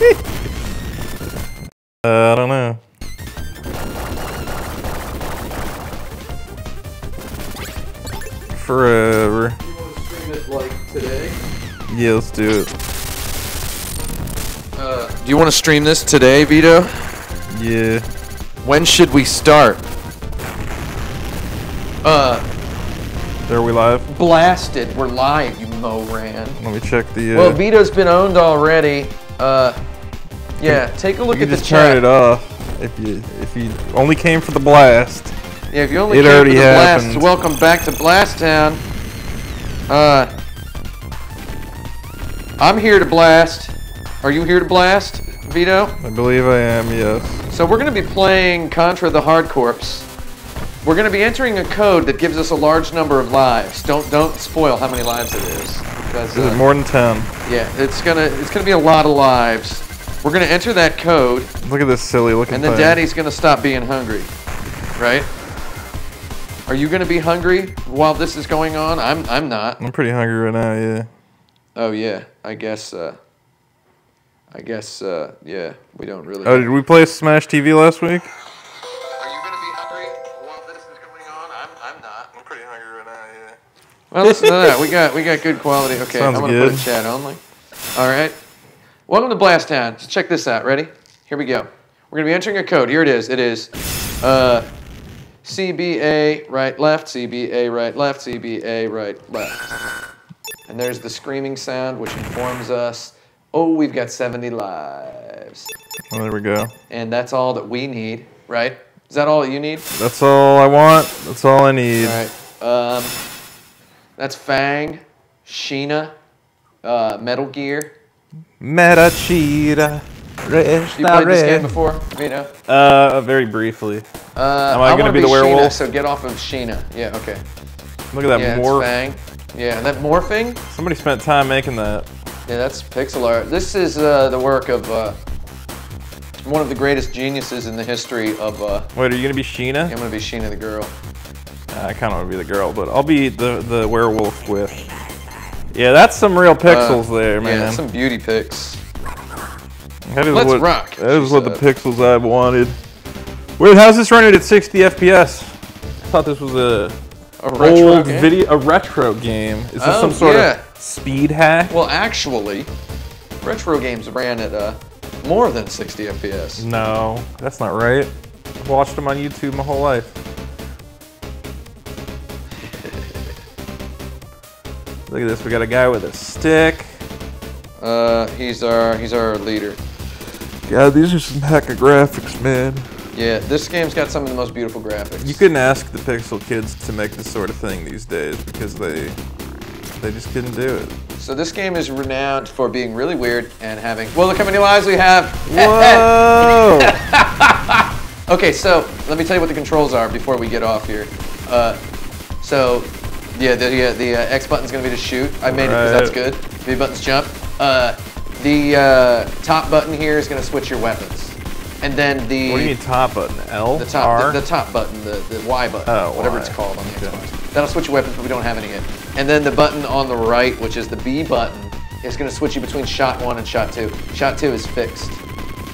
uh, I don't know. Forever. You want to stream it like today? Yeah, let's do it. Uh, do you want to stream this today, Vito? Yeah. When should we start? Uh, There we live. blasted. We're live, you Moran. Let me check the. Uh, Well, Vito's been owned already. Uh, yeah, take a look you at can the just chat. turn it off if you if you only came for the blast. Yeah, if you only It came already for the blast, happened. welcome back to Blast Town. Uh, I'm here to blast. Are you here to blast, Vito? I believe I am. Yes. So we're going to be playing Contra the Hard Corps. We're going to be entering a code that gives us a large number of lives. Don't don't spoil how many lives it is. Because, Is uh, it more than ten? Yeah, it's gonna it's gonna be a lot of lives. We're gonna enter that code, Look at this silly looking and then thing. Daddy's gonna stop being hungry, right? Are you gonna be hungry while this is going on? I'm I'm not. I'm pretty hungry right now. Yeah. Oh yeah, I guess. Uh, I guess. Uh, yeah, we don't really. Oh, did we play Smash TV last week? Are you gonna be hungry while this is going on? I'm I'm not. I'm pretty hungry right now. Yeah. Well, listen to that. We got we got good quality. Okay, Sounds I'm gonna put good. it chat only. All right. Welcome to Blast Town. Check this out. Ready? Here we go. We're gonna be entering a code. Here it is. It is uh, CBA right left, CBA right left, CBA right left. And there's the screaming sound, which informs us. Oh, we've got 70 lives, Oh, there we go. and that's all that we need, right? Is that all that you need? That's all I want. That's all I need. All right. Um, that's Fang, Sheena, uh, Metal Gear. Meta cheetah. Have you played this game before, Vito? Uh, very briefly. Uh, Am I gonna wanna be the Sheena, werewolf? so get off of Sheena. Yeah, okay. Look at that yeah, morph. Fang. Yeah, that morphing. Somebody spent time making that. Yeah, that's pixel art. This is uh, the work of uh, one of the greatest geniuses in the history of. Uh, Wait, are you gonna be Sheena? I'm gonna be Sheena the girl. I kind of want to be the girl, but I'll be the the werewolf with. Yeah, that's some real pixels Uh, there, man. Yeah, some beauty pics. That is Let's what, rock, That is she what the pixels I wanted. Wait, how's this running at 60 FPS? I thought this was a A retro old game? video, a retro game. Is this Oh, some sort yeah. of speed hack? Well, actually, retro games ran at uh, more than 60 FPS. No, that's not right. I've watched them on YouTube my whole life. Look at this. We got a guy with a stick. Uh, he's our he's our leader. God, these are some hacker graphics, man. Yeah, this game's got some of the most beautiful graphics. You couldn't ask the Pixel kids to make this sort of thing these days because they they just couldn't do it. So this game is renowned for being really weird and having. Well, look how many lives we have. Whoa! Okay, so let me tell you what the controls are before we get off here. Uh, so, yeah, the, yeah, the uh, X button's gonna be to shoot. I made it because that's good. B button's jump. Uh, the uh, top button here is gonna switch your weapons. And then the what do you mean top button? L? the top R? the, the top button, the, the Y button, Oh, whatever Y. it's called on the Okay. Xbox. That'll switch your weapons, but we don't have any yet. And then the button on the right, which is the B button, is gonna switch you between shot one and shot two. Shot two is fixed,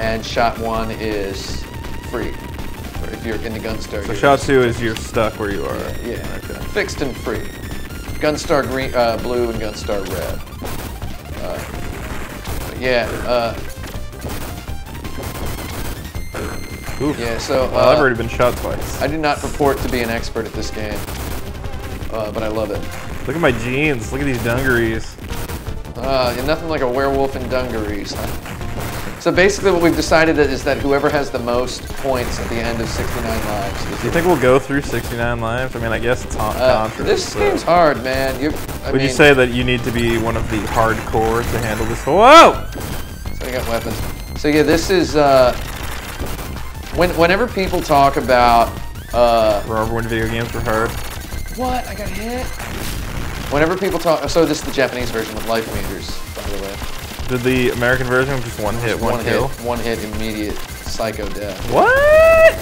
and shot one is free. If you're in the Gunstar. so shot two is you're stuck where you are. Yeah. Okay. Fixed and free. Gunstar green, uh, blue, and Gunstar red. Uh, yeah. Uh, Oof. yeah. So. Well, I've uh, already been shot twice. I do not purport to be an expert at this game, uh, but I love it. Look at my jeans. Look at these dungarees. Uh, nothing like a werewolf in dungarees. So basically, what we've decided is that whoever has the most points at the end of 69 lives. Do you think we'll go through 69 lives? I mean, I guess it's on uh, this so- game's hard, man. You, I Would mean, you say that you need to be one of the hardcore to handle this? Whoa! So I got weapons. So yeah, this is uh, when whenever people talk about uh, Remember when video games were hard? what I got hit. Whenever people talk, so this is the Japanese version with life meters, by the way. Did the American version just one hit, one, kill? hit, one hit, immediate psycho death. What?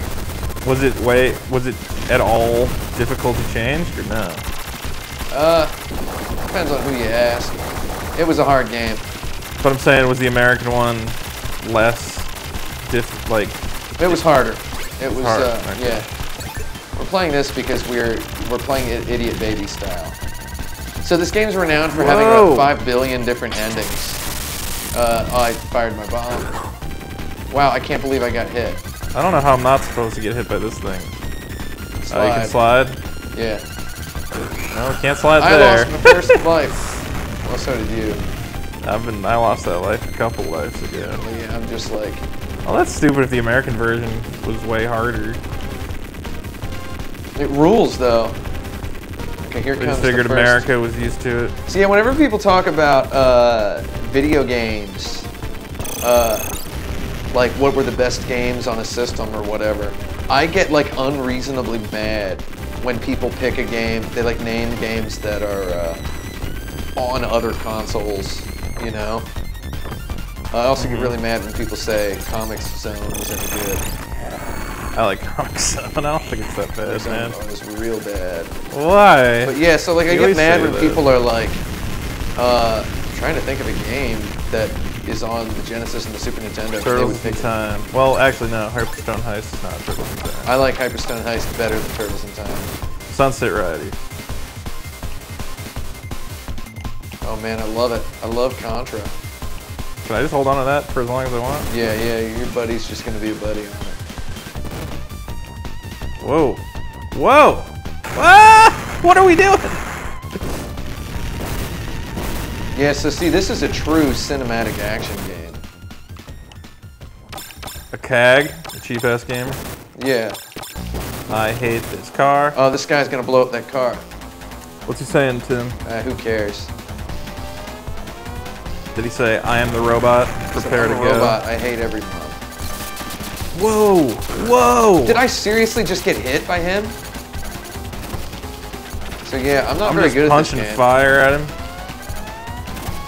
Was it wait? Was it at all difficult to change or no? Uh, depends on who you ask. It was a hard game. But I'm saying was the American one less diff like It was harder. It was, Hard, uh, okay. yeah. We're playing this because we're we're playing it idiot baby style. So this game's renowned for having Whoa. about five billion different endings. Uh, oh, I fired my bomb. Wow, I can't believe I got hit. I don't know how I'm not supposed to get hit by this thing. Oh, you can slide. Yeah. No, can't slide I there. lost my first life. Well, so did you. I've been I lost that life a couple lives ago. Yeah, I'm just like, Well, that's stupid. If the American version was way harder, it rules though. Okay, here they comes just the figured. America was used to it. So yeah, whenever people talk about uh, video games, uh, like what were the best games on a system or whatever, I get like unreasonably mad when people pick a game. They like name games that are uh, on other consoles. You know. I also get really mad when people say Comix Zone was any good. I like Comix Zone. I don't think it's that bad, man. Zone was real bad. Why? But yeah, so like I get mad when that. people are like uh, trying to think of a game that is on the Genesis and the Super Nintendo. Turtles in pick it. Time. Well, actually, no. Hyperstone Heist is not Turtles in Time. I like Hyperstone Heist better than Turtles in Time. Sunset Riders. Oh man, I love it. I love Contra. Can I just hold on to that for as long as I want? Yeah, yeah, your buddy's just gonna be a buddy on it. Whoa. Whoa! Ah! What are we doing? Yeah, so see, this is a true cinematic action game. A CAG, a cheap ass gamer. Yeah. I hate this car. Oh, this guy's gonna blow up that car. What's he saying, Tim? Uh, who cares? Did he say, I am the robot, prepare I'm to go? robot. I hate everyone. Whoa! Whoa! Did I seriously just get hit by him? So yeah, I'm not I'm very good at this punching game. fire at him.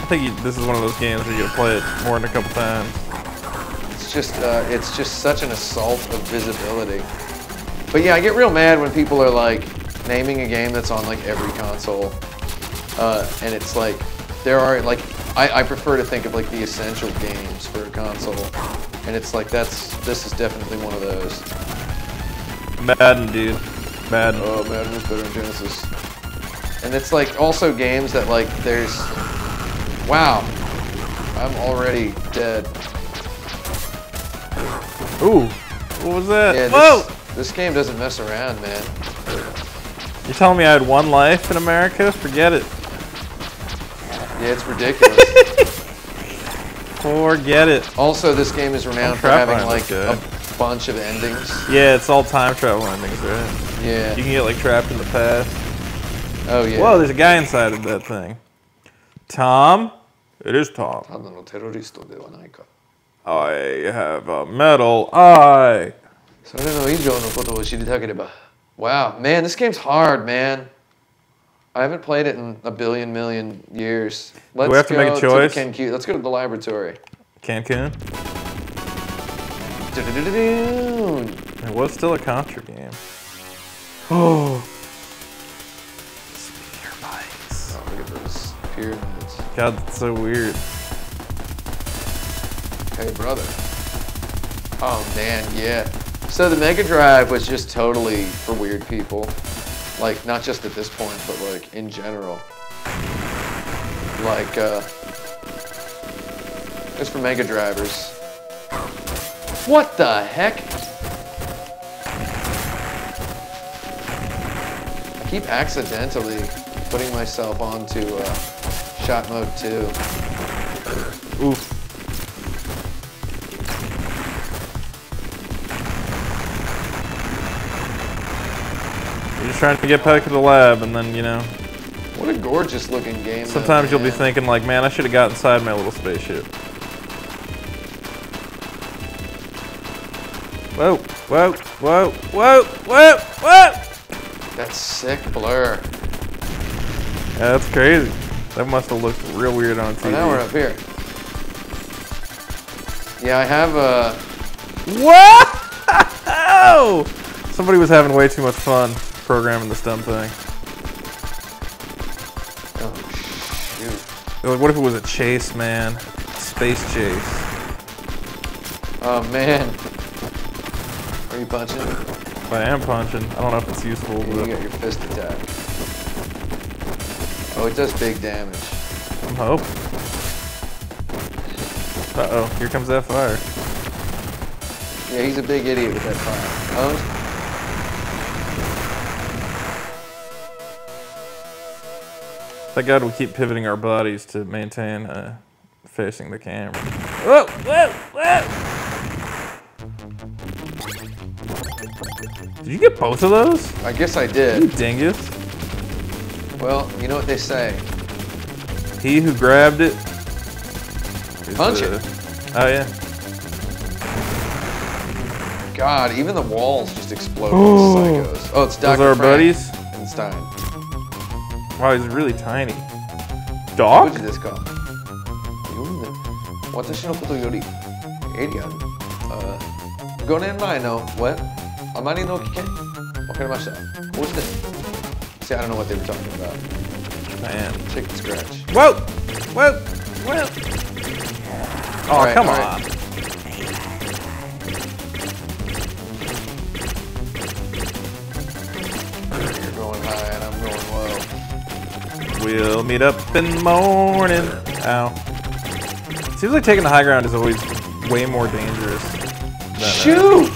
I think you, this is one of those games where you play it more than a couple times. It's just, uh, it's just such an assault of visibility. But yeah, I get real mad when people are like naming a game that's on like every console, uh, and it's like there are like I, I prefer to think of like the essential games for a console, and it's like that's this is definitely one of those. Madden, dude. Madden. Oh man, it's better than Genesis. And it's like also games that like there's, wow, I'm already dead. Ooh. What was that? Yeah, Whoa! this, this game doesn't mess around, man. You're telling me I had one life in America? Forget it. Yeah, it's ridiculous. Forget it. Also, this game is renowned for having like a bunch of endings. Yeah, it's all time travel endings, right? Yeah. You can get like trapped in the past. Oh yeah. Whoa, there's a guy inside of that thing. Tom? It is Tom. I have a metal eye. Wow, man, this game's hard, man. I haven't played it in a billion million years. Let's we have to go make a to choice? the Kenku. Let's go to the laboratory. Cancun? It was still a Contra game. Oh. Speeder bikes. Oh, look at those pyramids. God, that's so weird. Hey, brother. Oh, man, yeah. So the Mega Drive was just totally for weird people. Like, not just at this point, but like in general. Like, uh, it's for Mega Drivers. What the heck? I keep accidentally putting myself onto uh, shot mode 2. Oof. Trying to get back to the lab, and then, you know, What a gorgeous looking game. though, sometimes you'll be thinking, like, man, I should have got inside my little spaceship. Whoa, whoa, whoa, whoa, whoa, whoa! That's sick blur. Yeah, that's crazy. That must have looked real weird on Oh, TV. now we're up here. Yeah, I have a. Whoa! Somebody was having way too much fun programming this dumb thing. Oh shoot! Like, what if it was a chase, man? Space chase. Oh man. Are you punching? I am punching. I don't know if it's useful, Yeah, you but got your fist attack. Oh, it does big damage. I'm hope. Uh oh, here comes that fire. Yeah, he's a big idiot with that fire. Owned? Thank God we keep pivoting our bodies to maintain uh, facing the camera. Whoa, whoa, whoa! Did you get both of those? I guess I You did. dingus. Well, you know what they say. He who grabbed it. Punch the- it. Oh yeah. God, even the walls just explode psychos. Oh, it's Dr. Those are our Frank buddies. and Stein. Wow, he's really tiny. What Dog? is this called? 私のことよりエリアン、uh, 5年前の what? あまりの危険わかりました。What's this? See, I don't know what they were talking about. Man. Chicken scratch. Whoa! Whoa! Whoa! Oh, All right, come all on. right. We'll meet up in the morning. Ow. Seems like taking the high ground is always way more dangerous. Shoot!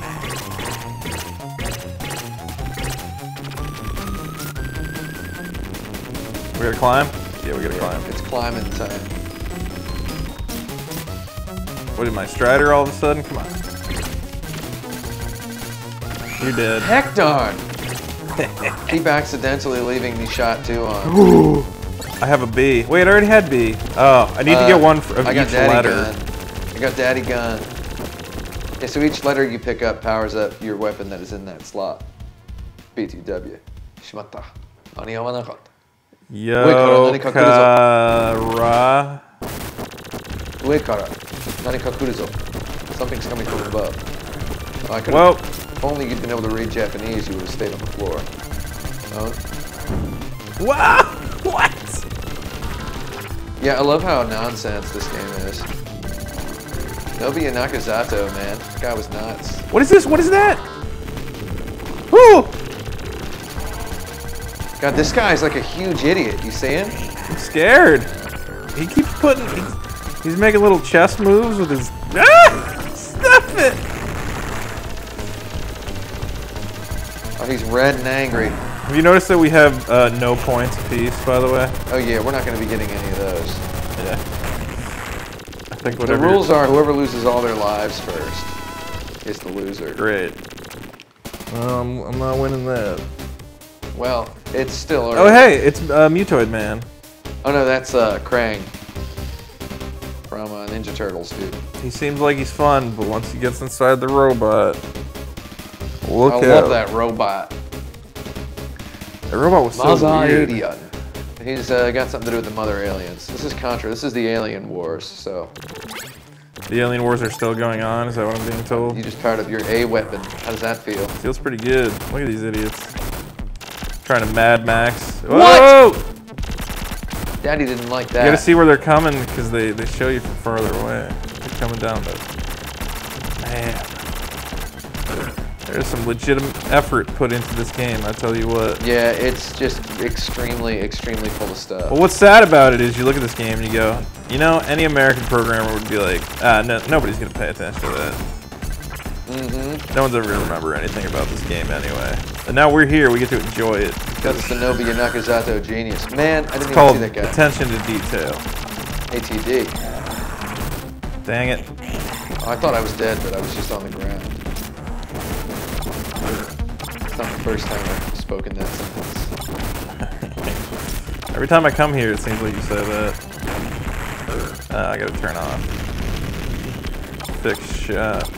we gotta climb? Yeah, we gotta climb. It's climbing time. What did my strider all of a sudden? Come on. You're dead. Heck darn! Keep accidentally leaving the shot two on. I have a B. Wait, I already had B. Oh, I need uh, to get uh, one for, of I got each daddy letter. Gun. I got daddy gun. Okay, so each letter you pick up powers up your weapon that is in that slot. BTW. Shimatta. Aniyama Yo. Kara. Uekara. Nani kakurizo. Something's coming from above. I could well, if only you'd been able to read Japanese, you would have stayed on the floor. No? Wow! Yeah, I love how nonsense this game is. Nobuya Nakazato, man. That guy was nuts. What is this? What is that? Woo! God, this guy's like a huge idiot. You see him? I'm scared. He keeps putting. He's, he's making little chess moves with his. Ah! Stop it! Oh, he's red and angry. Have you noticed that we have uh, no points apiece, by the way? Oh yeah, we're not going to be getting any of those. Yeah. I think The rules are whoever loses all their lives first is the loser. Great. Um, I'm not winning that. Well, it's still. Oh, hey, it's uh, Mutoid Man. Oh no, that's uh, Krang from uh, Ninja Turtles, dude. He seems like he's fun, but once he gets inside the robot, look I out. love that robot. The robot was so Maza weird. Alien. He's uh, got something to do with the mother aliens. This is Contra. This is the Alien Wars. So The alien wars are still going on. Is that what I'm being told? you just powered up your A weapon. How does that feel? Feels pretty good. Look at these idiots. Trying to Mad Max. What? Daddy didn't like that. You gotta see where they're coming because they, they show you from farther away. They're coming down the. Man. There's some legitimate effort put into this game, I tell you what. Yeah, it's just extremely, extremely full of stuff. Well, what's sad about it is you look at this game and you go, you know, any American programmer would be like, ah, no, nobody's gonna pay attention to that. Mm-hmm. No one's ever gonna remember anything about this game anyway. And now we're here, we get to enjoy it. It's the Nobuya Nakazato genius. Man, I didn't even see that guy. attention to detail. ATD. Dang it. Oh, I thought I was dead, but I was just on the ground. It's not the first time I've spoken that sentence. Every time I come here, it seems like you say that. Uh, I gotta turn off. Fix shot.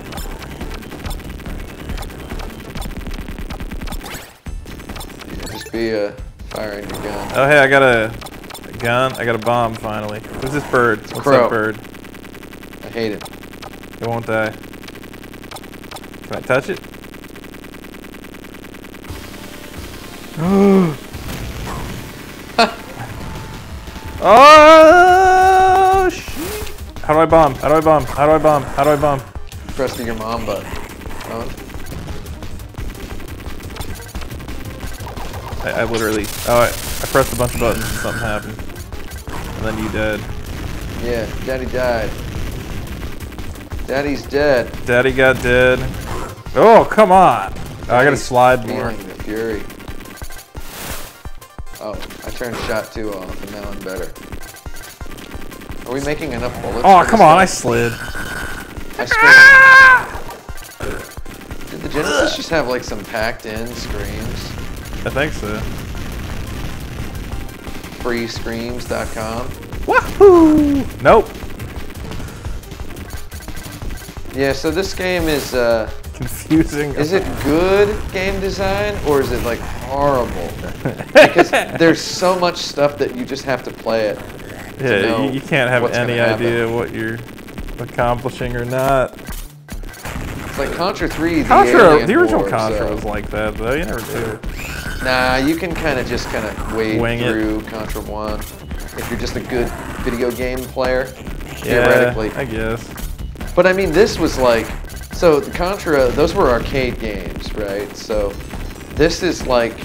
Just be uh, firing your gun. Oh, hey, I got a, a gun. I got a bomb finally. Who's this bird? What's crow. that bird? I hate it. It won't die. Can I touch it? oh shit! How do I bomb? How do I bomb? How do I bomb? How do I bomb? Press your mom button. Oh, I, I literally, oh, I, I pressed a bunch of buttons and something happened. And then you dead. yeah, Daddy died. Daddy's dead. Daddy got dead. Oh, come on. Oh, I gotta slide more. Fury. Oh, I turned shot two off, and now I'm better. Are we making enough bullets? Oh, come on, I slid. I screamed. Did the Genesis just have like some packed in screams? I think so. Freescreams.com. Wahoo! Nope. Yeah, so this game is, uh, Confusing. is it good game design or is it like horrible? Because there's so much stuff that you just have to play it. yeah, you, you can't have any idea what you're accomplishing or not. It's like Contra 3, the Contra, the original War, Contra so- was like that though. You never do. Nah, you can kind of just kind of wade Wing it. through Contra 1 if you're just a good video game player, Yeah, theoretically. I guess. But I mean, this was like, so the Contra, those were arcade games, right? So this is like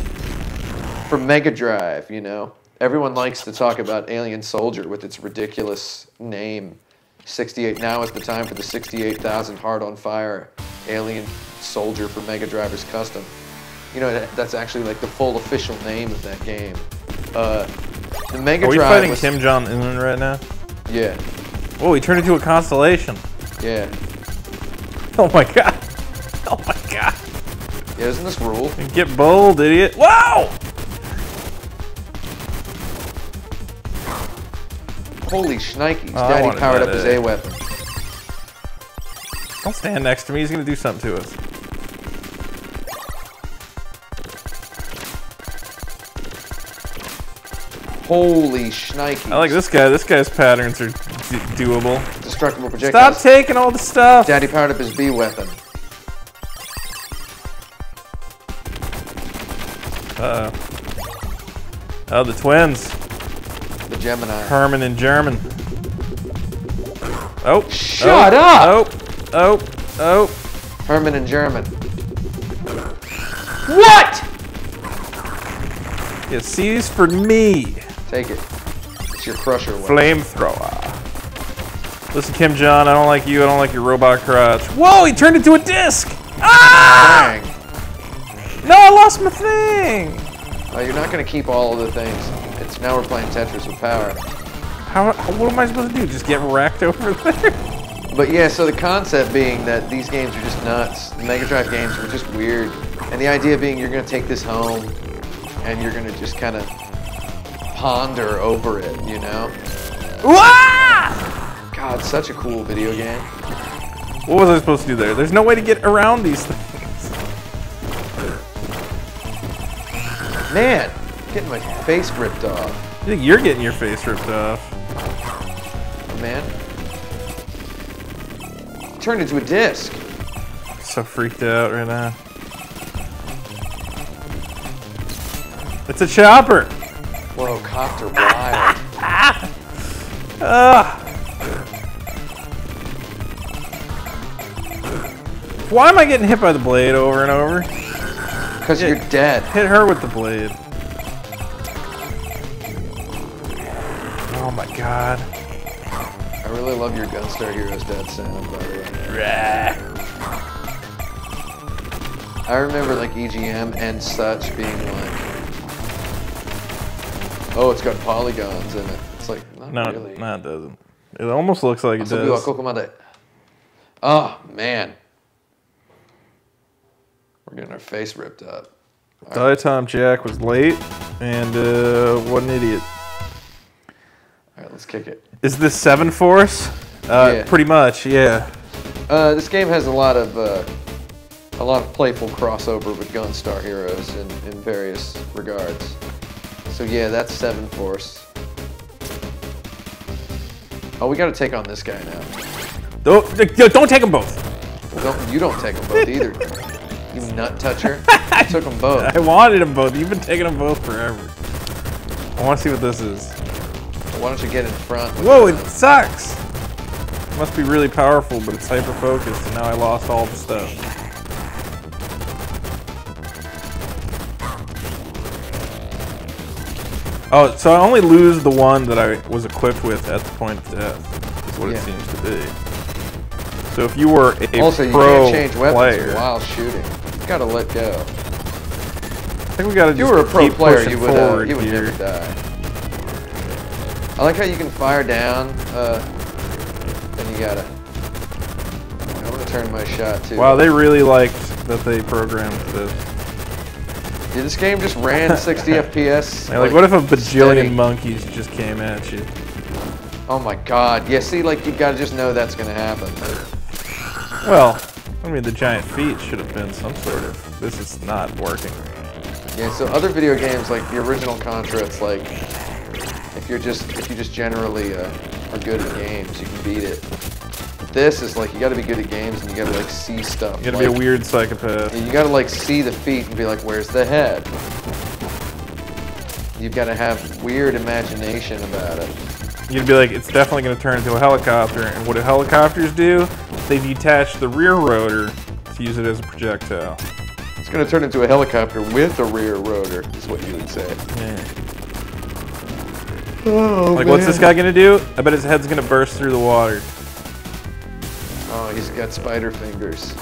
for Mega Drive, you know? Everyone likes to talk about Alien Soldier with its ridiculous name. 68, now is the time for the 68,000 hard on Fire Alien Soldier for Mega Drivers Custom. You know, that's actually like the full official name of that game. Uh, the Mega Are we Drive fighting was, Kim Jong Un right now? Yeah, Whoa, he turned into a constellation. yeah. Oh my god. Oh my god. Yeah, isn't this rule? Get bold, idiot. Wow! Holy shnikes, Oh, Daddy powered up his. A weapon. Don't stand next to me. He's gonna do something to us. Holy shnikes. I like this guy. This guy's patterns are d- doable. Destructible projectiles. Stop taking all the stuff. Daddy powered up his B weapon. Uh oh. Oh, the twins. The Gemini. Herman and German. Oh. Shut oh, up! Oh. Oh. Oh. Herman and German. What? Yeah, C's for me. Take it. It's your crusher weapon. Flamethrower. Listen, Kim Jong, I don't like you. I don't like your robot crotch. Whoa, he turned into a disc. Ah! Bang. No, I lost my thing. Oh, you're not gonna keep all of the things. It's now we're playing Tetris with power. How, what am I supposed to do? Just get wrecked over there? But yeah, so the concept being that these games are just nuts. The Mega Drive games were just weird. And the idea being you're gonna take this home and you're gonna just kind of ponder over it, you know? Wah! God, such a cool video game. What was I supposed to do there? There's no way to get around these things. Man, getting my face ripped off. You think you're getting your face ripped off? Man. Turned into a disc. So freaked out right now. It's a chopper. Whoa, copter wild. Ah. Why am I getting hit by the blade over and over? Because you're dead. Hit her with the blade. Oh my god. I really love your Gunstar Heroes dead sound, by the way. I remember like EGM and such being like, oh, it's got polygons in it. It's like, not No, really. no, it doesn't. It almost looks like it does. Oh, man. Getting our face ripped up. Diatom Jack was late, and uh, what an idiot. All right, let's kick it. Is this Seven Force? Uh, Yeah. Pretty much, yeah. Uh, this game has a lot of uh, a lot of playful crossover with Gunstar Heroes in, in various regards. So yeah, that's Seven Force. Oh, we got to take on this guy now. Don't, don't take them both. Don't, you don't take them both either. you nut toucher. I took them both. I wanted them both. You've been taking them both forever. I want to see what this is. Why don't you get in front? Whoa, it sucks. must be really powerful, but it's hyper focused, and now I lost all the stuff. Oh, so I only lose the one that I was equipped with at the point of death, is what Yeah. it seems to be. So if you were a Also, you pro can't change weapons player, while shooting. Gotta let go. I think we gotta If you were a pro player, you would, uh, you would here. never die. I like how you can fire down, uh, then you gotta. I'm gonna turn my shot too. Wow, they really liked that they programmed this. Dude, this game just ran 60 FPS. Yeah, like, what if a bajillion steady. monkeys just came at you? Oh my god. Yeah, see, like, you gotta just know that's gonna happen. Well, I mean, the giant feet should have been some sort of. This is not working. Yeah, so other video games, like the original Contra, it's like, if you're just, if you just generally uh, are good at games, you can beat it. This is like, you gotta be good at games and you gotta, like, see stuff. You gotta be a weird psychopath. You gotta like see the feet and be like, where's the head? You've gotta have weird imagination about it. You'd be like, it's definitely gonna turn into a helicopter. And what do helicopters do? They detach the rear rotor to use it as a projectile. It's gonna turn into a helicopter with a rear rotor, is what you would say. Yeah. Oh, Like, what's this guy gonna do? I bet his head's gonna burst through the water. Oh, he's got spider fingers.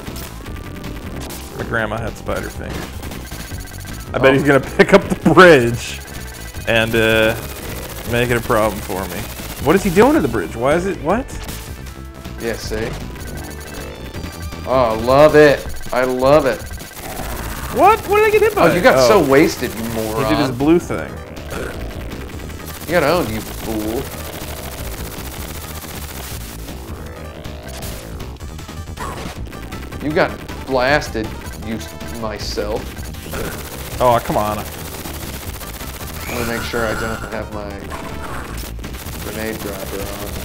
My grandma had spider fingers. I bet Oh. he's gonna pick up the bridge and uh, make it a problem for me. What is he doing to the bridge? Why is it what? Yeah, see? Oh, love it. I love it. What? What did I get hit by? Oh, you got so wasted, you moron. He did his blue thing. you got owned, you fool. You got blasted, you myself. Oh, uh, come on. I'm gonna make sure I don't have my grenade dropper on.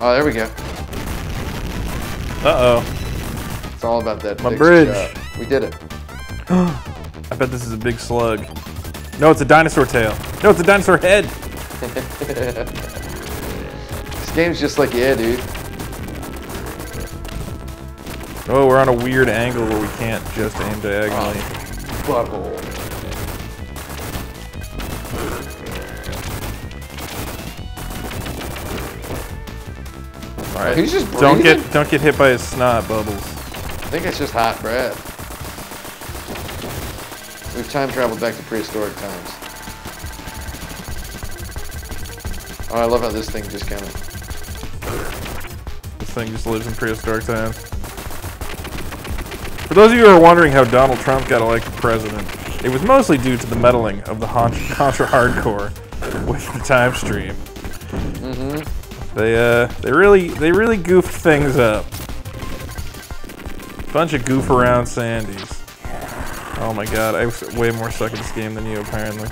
Oh, there we go. Uh oh. It's all about that My bridge. shot. We did it. oh. I bet this is a big slug. No, it's a dinosaur tail. No, it's a dinosaur head. This game's just like, yeah, dude. Oh, we're on a weird angle where we can't just aim diagonally. Butthole. All right. He's just don't get don't get hit by his snot bubbles. I think it's just hot breath. We've time traveled back to prehistoric times. Oh, I love how this thing just kind of. This thing just lives in prehistoric times. For those of you who are wondering how Donald Trump got elected president, it was mostly due to the meddling of the Hon- Contra Hard Corps with the time stream. Mm-hmm. They uh, they really they really goofed things up. Bunch of goof around Sandys. Oh my god, I was way more stuck at this game than you apparently.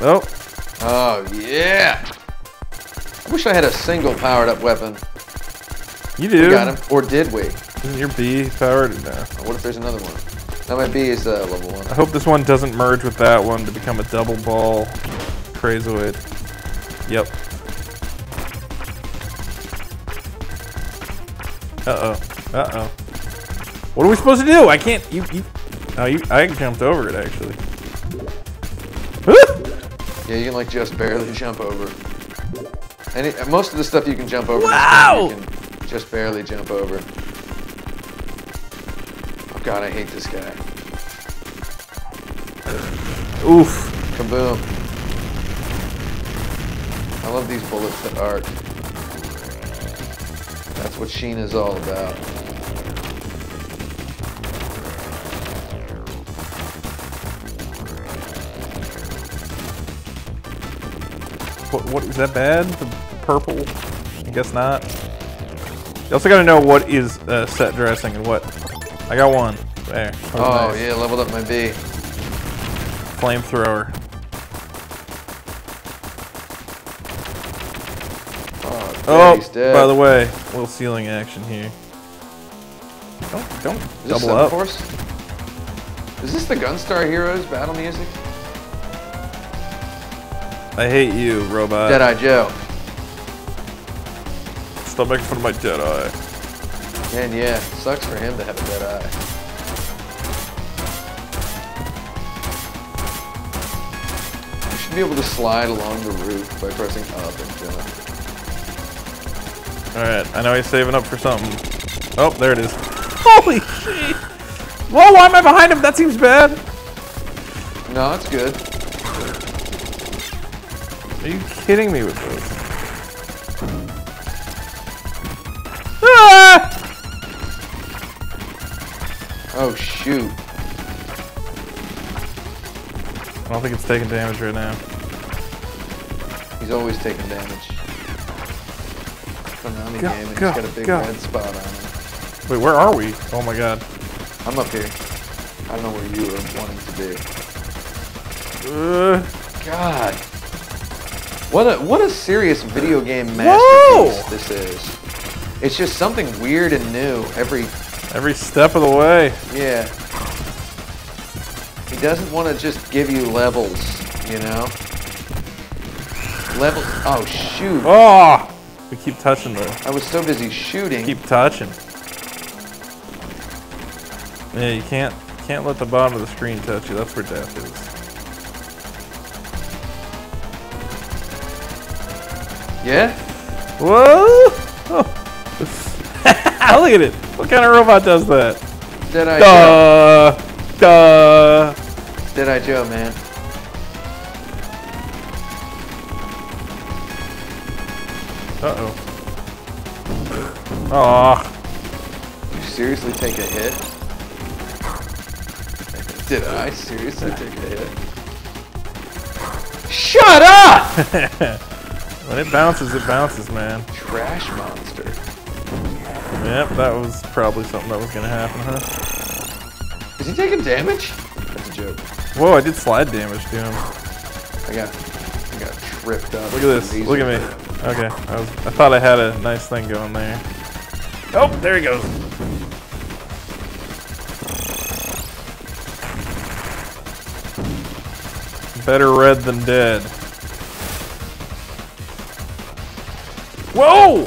Oh, Oh, yeah! I wish I had a single powered up weapon. you do. We got him. Or did we? Isn't your B powered? No. What if there's another one? Now my B is uh, level one. I hope this one doesn't merge with that one to become a double ball crazoid. Yep. Uh-oh. Uh-oh. What are we supposed to do? I can't, you, you, oh, you, I jumped over it, actually. Yeah, you can like just barely jump over. Any, most of the stuff you can jump over. Wow! game, You can just barely jump over. God, I hate this guy. Oof. Kaboom. I love these bullets that arc. That's what Sheen is all about. What, what, is that bad? The purple? I guess not. You also gotta know what is uh, set dressing and what. I got one. There. Oh nice. yeah, leveled up my B. Flamethrower. Oh, Oh, he's dead. by the way, little ceiling action here. Don't don't Is this double up. Force? Is this the Gunstar Heroes battle music? I hate you, robot. Deadeye Joe. Stop making fun of my Deadeye. Man, yeah, sucks for him to have a dead eye. You should be able to slide along the roof by pressing up and jump. Alright, I know he's saving up for something. Oh, there it is. Holy shit! Whoa, why am I behind him? That seems bad. No, it's good. Are you kidding me with this? Oh shoot. I don't think it's taking damage right now. He's always taking damage. Konami Go, game and go, he's got a big go. red spot on him. Wait, where are we? Oh my god. I'm up here. I don't know where you are wanting to be. Uh, God. What a what a serious video game Whoa! masterpiece this is. It's just something weird and new every every step of the way. yeah. He doesn't want to just give you levels, you know? Level Oh shoot. Oh! We keep touching the. I was so busy shooting. Keep touching. Yeah, you can't can't let the bottom of the screen touch you. That's where death is. Yeah? Whoa! Oh. Look at it. What kind of robot does that? Deadeye Joe. Duh. Duh. Deadeye Joe, man. Uh oh. Aw. You seriously take a hit? Did I seriously take a hit? Shut up! when it bounces, it bounces, man. Trash monster. Yep, that was probably something that was gonna happen, huh? Is he taking damage? That's a joke. Whoa, I did slide damage to him. I got, I got tripped up. Look at this. Look at me. Okay, I, was, I thought I had a nice thing going there. Oh, there he goes. Better red than dead. Whoa!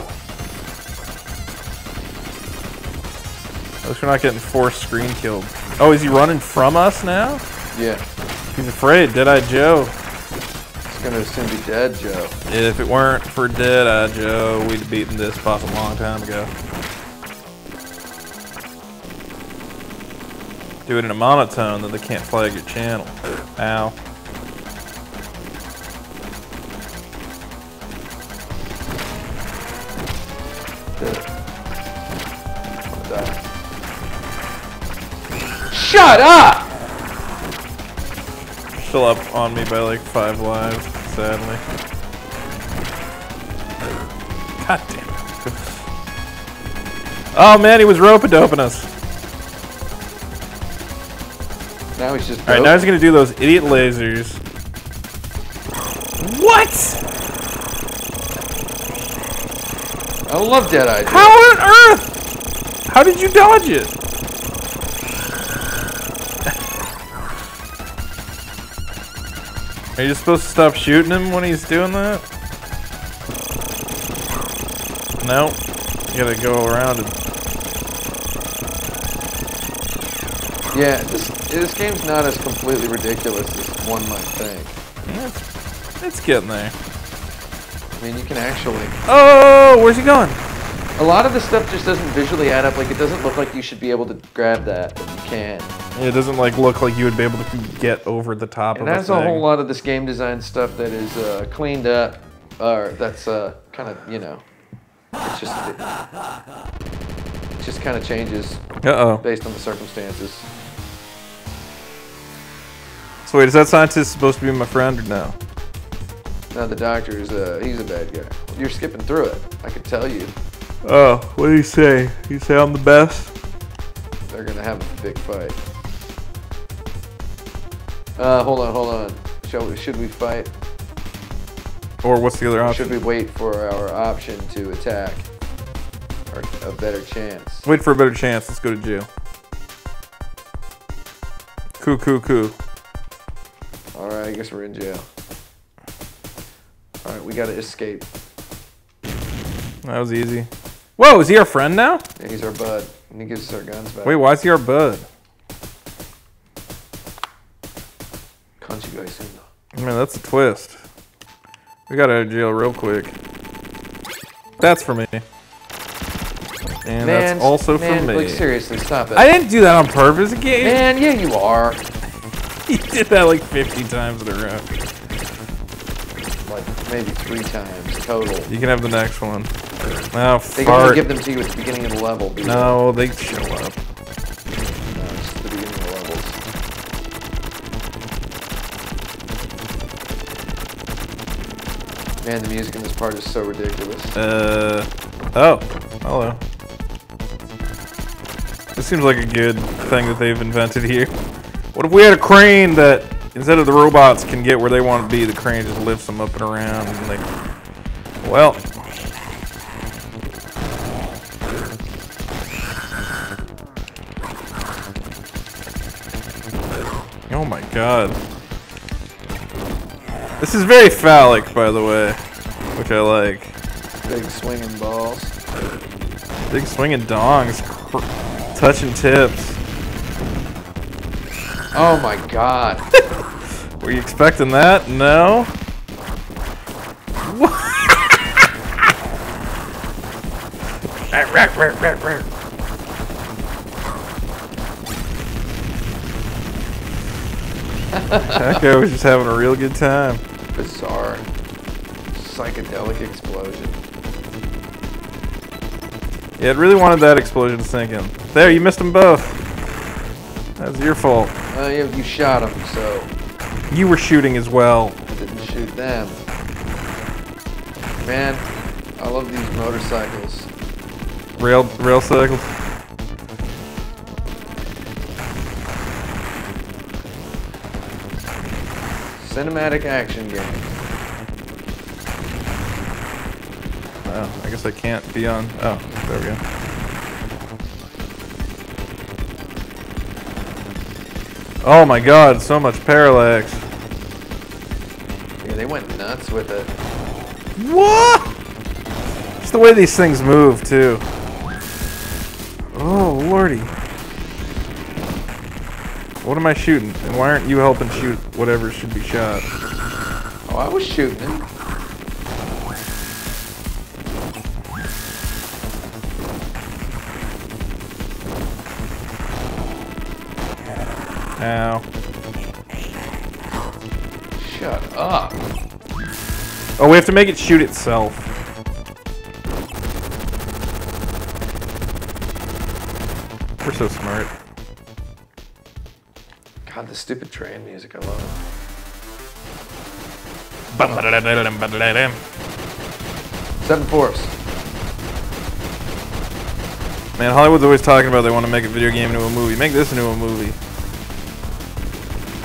Least we're not getting forced screen killed. Oh, is he running from us now? Yeah, He's afraid. Deadeye Joe. he's gonna assume be dead, Joe. If it weren't for Deadeye Joe, we'd have beaten this boss a long time ago. Do it in a monotone, then they can't flag your channel. Ow. Shut up! Still up on me by like five lives, sadly. God damn it. Oh man, he was rope doping us. Now he's just. Alright, now he's gonna do those idiot lasers. What? I love Deadeye. Joe. How on earth? How did you dodge it? Are you supposed to stop shooting him when he's doing that? No. You gotta go around him. Yeah, this this game's not as completely ridiculous as one might think. It's, it's getting there. I mean, you can actually. Oh, where's he going? A lot of the stuff just doesn't visually add up. Like it doesn't look like you should be able to grab that, but you can. It doesn't like look like you would be able to get over the top of it. And of that's a a whole lot of this game design stuff that is uh, cleaned up, or that's uh, kind of you know, it's just it, it just kind of changes Uh-oh. based on the circumstances. So wait, is that scientist supposed to be my friend or no? No, the doctor is uh, he's a bad guy. You're skipping through it. I could tell you Oh, what do you say? You say I'm the best? they're gonna have a big fight. Uh, hold on, hold on. Shall we, should we fight? Or what's the other option? should we wait for our option to attack? Or a better chance? Wait for a better chance. Let's go to jail. Cool, cool, cool. All right, I guess we're in jail. All right, we gotta escape. That was easy. Whoa, is he our friend now? Yeah, he's our bud, and he gives us our guns back. Wait, why is he our bud? Can't you guys see that? I mean, that's a twist. We got out of jail real quick. That's for me. And Man, that's also man, for me. Like seriously, stop it. I didn't do that on purpose. Again, man, yeah, you are. he did that like 50 times in a row. Like maybe three times total. You can have the next one. Oh, They can only give them to you at the beginning of the level. No, they show up. Man, the music in this part is so ridiculous. Uh, oh, hello. This seems like a good thing that they've invented here. What if we had a crane that, instead of the robots can get where they want to be, the crane just lifts them up and around and they, well. Oh my god. This is very phallic, by the way, which I like. Big swinging balls. Big swinging dongs, touching tips. Oh my god. Were you expecting that? No. that guy was just having a real good time. Bizarre. Psychedelic explosion. Yeah, it really wanted that explosion to sink in. There, you missed them both. That's your fault. Uh, you, you shot him, so You were shooting as well. I didn't shoot them. Man, I love these motorcycles. Rail, rail cycles. Cinematic action game. Oh, I guess I can't be on. Oh, there we go. Oh my god, so much parallax. Yeah, they went nuts with it. What? Just the way these things move, too. Oh, lordy. What am I shooting? And why aren't you helping shoot whatever should be shot? Oh, I was shooting him. Ow. Shut up. Oh, we have to make it shoot itself. Stupid train music, I love it. Seven fours. Man, Hollywood's always talking about they want to make a video game into a movie. Make this into a movie.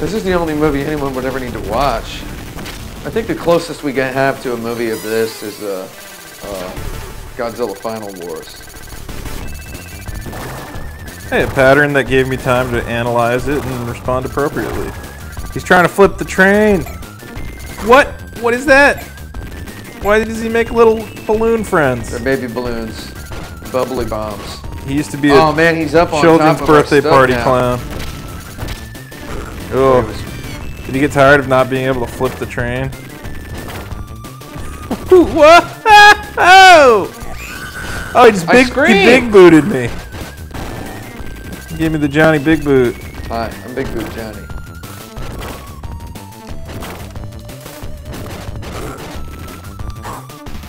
This is the only movie anyone would ever need to watch. I think the closest we get have to a movie of this is uh, uh, Godzilla Final Wars. Hey, a pattern that gave me time to analyze it and respond appropriately. He's trying to flip the train. What? What is that? Why does he make little balloon friends? They're baby balloons, bubbly bombs. He used to be a Oh man, he's up on children's top of our birthday party now. clown. Oh, did he get tired of not being able to flip the train? what? Oh! Oh, he just I big, he big booted me. He gave me the Johnny Big Boot. Hi, I'm Big Boot Johnny.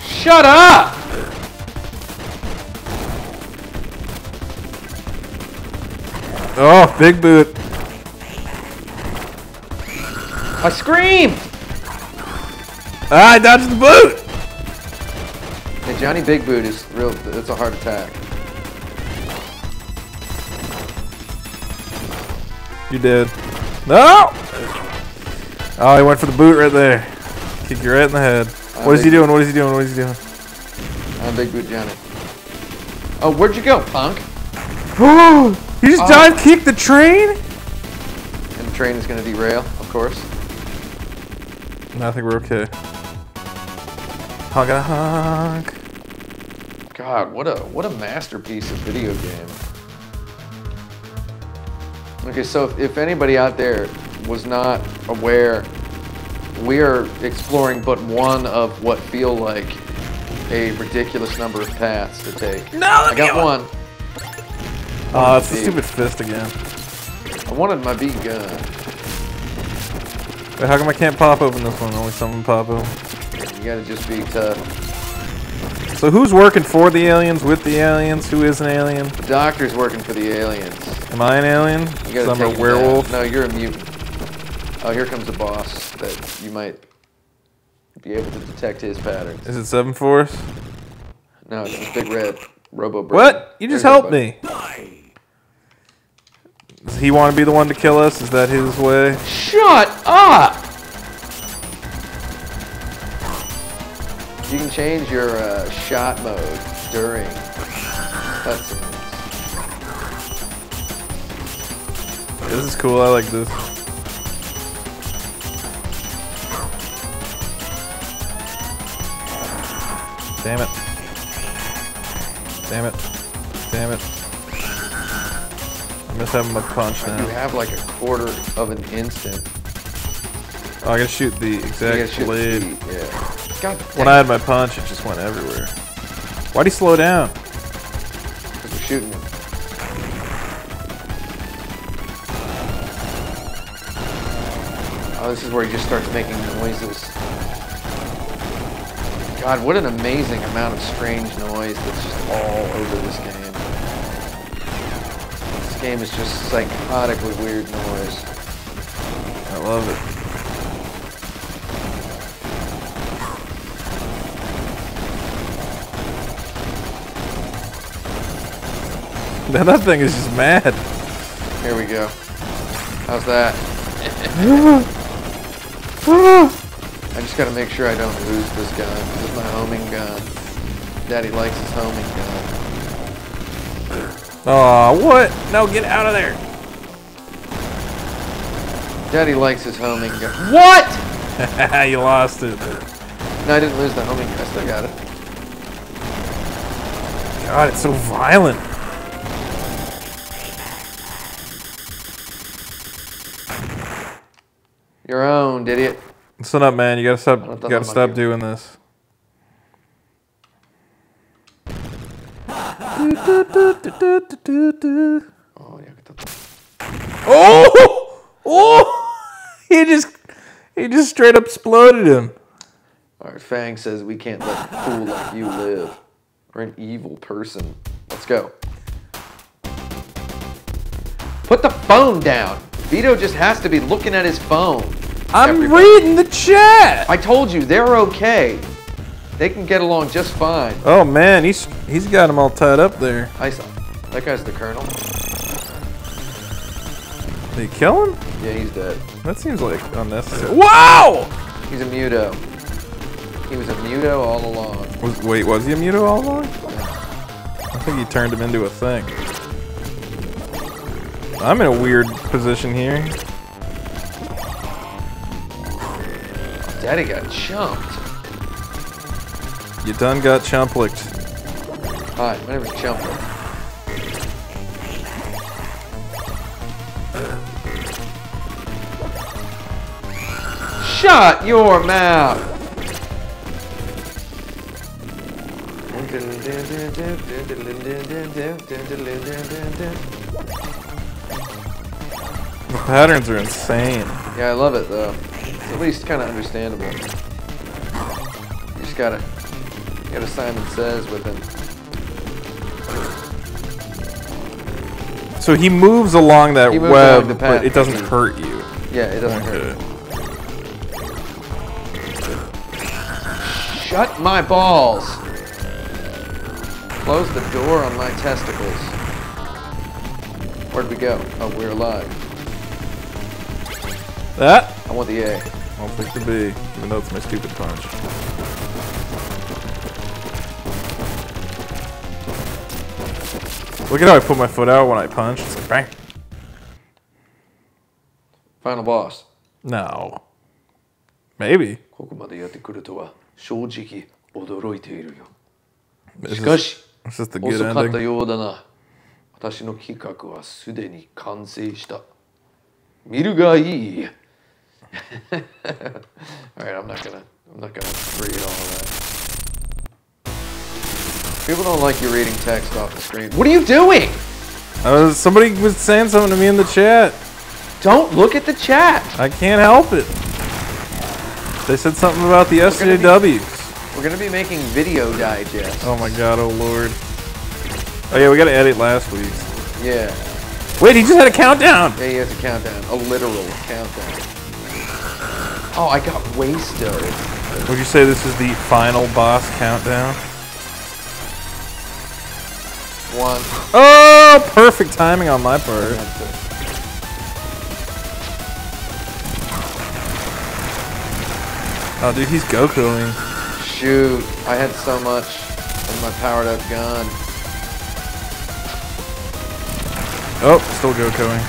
Shut up! Oh, Big Boot. I screamed! Ah, I dodged the boot. Hey, Johnny Big Boot is real. It's a heart attack. You did. No! Oh, he went for the boot right there. Kick you right in the head. What is he doing? What is he doing? What is he doing? I'm a Big Boot Johnny. Oh, where'd you go, punk? He just Oh. dive kicked the train? And the train is going to derail, of course. No, I think we're okay. Honk a honk. God, what a what a masterpiece of video game. Okay, so if, if anybody out there was not aware, we are exploring but one of what feel like a ridiculous number of paths to take. No, I got one. Oh, it's the stupid fist again. I wanted my big gun. Wait, how come I can't pop open this one? Only someone pop open. You gotta just be tough. So who's working for the aliens, with the aliens? Who is an alien? The doctor's working for the aliens. Am I an alien? You gotta I'm a werewolf. down. No, you're a mutant. Oh, here comes a boss that you might be able to detect his patterns. Is it Seven Force? No, it's this big red Robo. What? You just There's helped me. Does he want to be the one to kill us? Is that his way? Shut up! You can change your uh, shot mode during cutscenes. This is cool. I like this. Damn it. Damn it. Damn it. I miss having my punch now. You have like a quarter of an instant. Oh, I gotta shoot the exact shoot blade. speed, Yeah. God When I had my punch, it just went everywhere. Why'd he slow down? because we're shooting him. Oh, this is where he just starts making noises. God, what an amazing amount of strange noise that's just all over this game. This game is just psychotically weird noise. I love it. that thing is just mad. Here we go. How's that? I just gotta make sure I don't lose this gun. This is my homing gun. Daddy likes his homing gun. Aw, what? No, get out of there. Daddy likes his homing gun. What? you lost it. No, I didn't lose the homing gun. I still got it. God, it's so violent. Idiot. Listen up, man. You gotta stop. You gotta stop doing this. Oh, yeah. get the- Oh! Oh! He just, he just straight up exploded him. All right, Fang says we can't let a fool like you live. We're an evil person. Let's go. Put the phone down. Vito just has to be looking at his phone. I'm Everybody. reading the chat. I told you, they're okay. They can get along just fine. Oh man, he's he's got them all tied up there. I saw. That guy's the colonel. Did he kill him? Yeah, he's dead. That seems like unnecessary. Wow! He's a muto. He was a muto all along. Was, wait, was he a muto all along? I think he turned him into a thing. I'm in a weird position here. Daddy got chumped. You done got chump licked. Hi, my name is Chumper. Shut your mouth! The patterns are insane. Yeah, I love it though. At least kind of understandable. You just gotta, you gotta Simon Says with him. So he moves along that moves web, along but it doesn't hurt you. Yeah, it doesn't hurt. Okay. Shut my balls! Close the door on my testicles. Where'd we go? Oh, we're alive. That? I want the A. I'll take the B, even though it's my stupid punch. Look at how I put my foot out when I punch. It's like bang. Final boss. No. Maybe. ここまでやってくるとは正直驚いているよ。しかし、遅かった.ようだな。私の企画はすでに完成した。見るがいい。Alright, I'm not gonna I'm not gonna read all of that. People don't like you reading text off the screen. What are you doing? Was, somebody was saying something to me in the chat. Don't look at the chat. I can't help it. They said something about the SJWs. We're gonna be making video digest. Oh my god, oh lord. Oh yeah, we gotta edit last week's. Yeah. Wait, he just had a countdown! Yeah, he has a countdown. A literal countdown. Oh, I got wasted. Would you say this is the final boss countdown? One. Oh, perfect timing on my part. Oh, dude, he's Gokuing. Shoot, I had so much of my powered up gun. Oh, still Gokuing.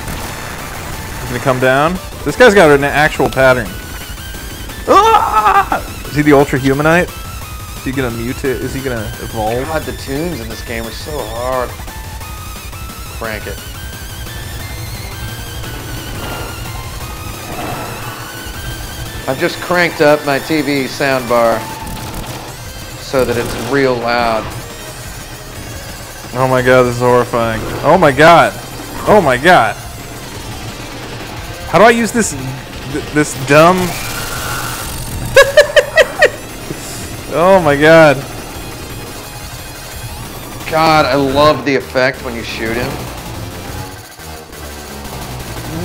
He's gonna come down. This guy's got an actual pattern. Ah! Is he the Ultra Humanite? Is he gonna mutate? Is he gonna evolve? God, the tunes in this game are so hard. Crank it. I've just cranked up my TV soundbar so that it's real loud. Oh my god, this is horrifying. Oh my god. Oh my god. How do I use this this dumb Oh my god. God, I love the effect when you shoot him.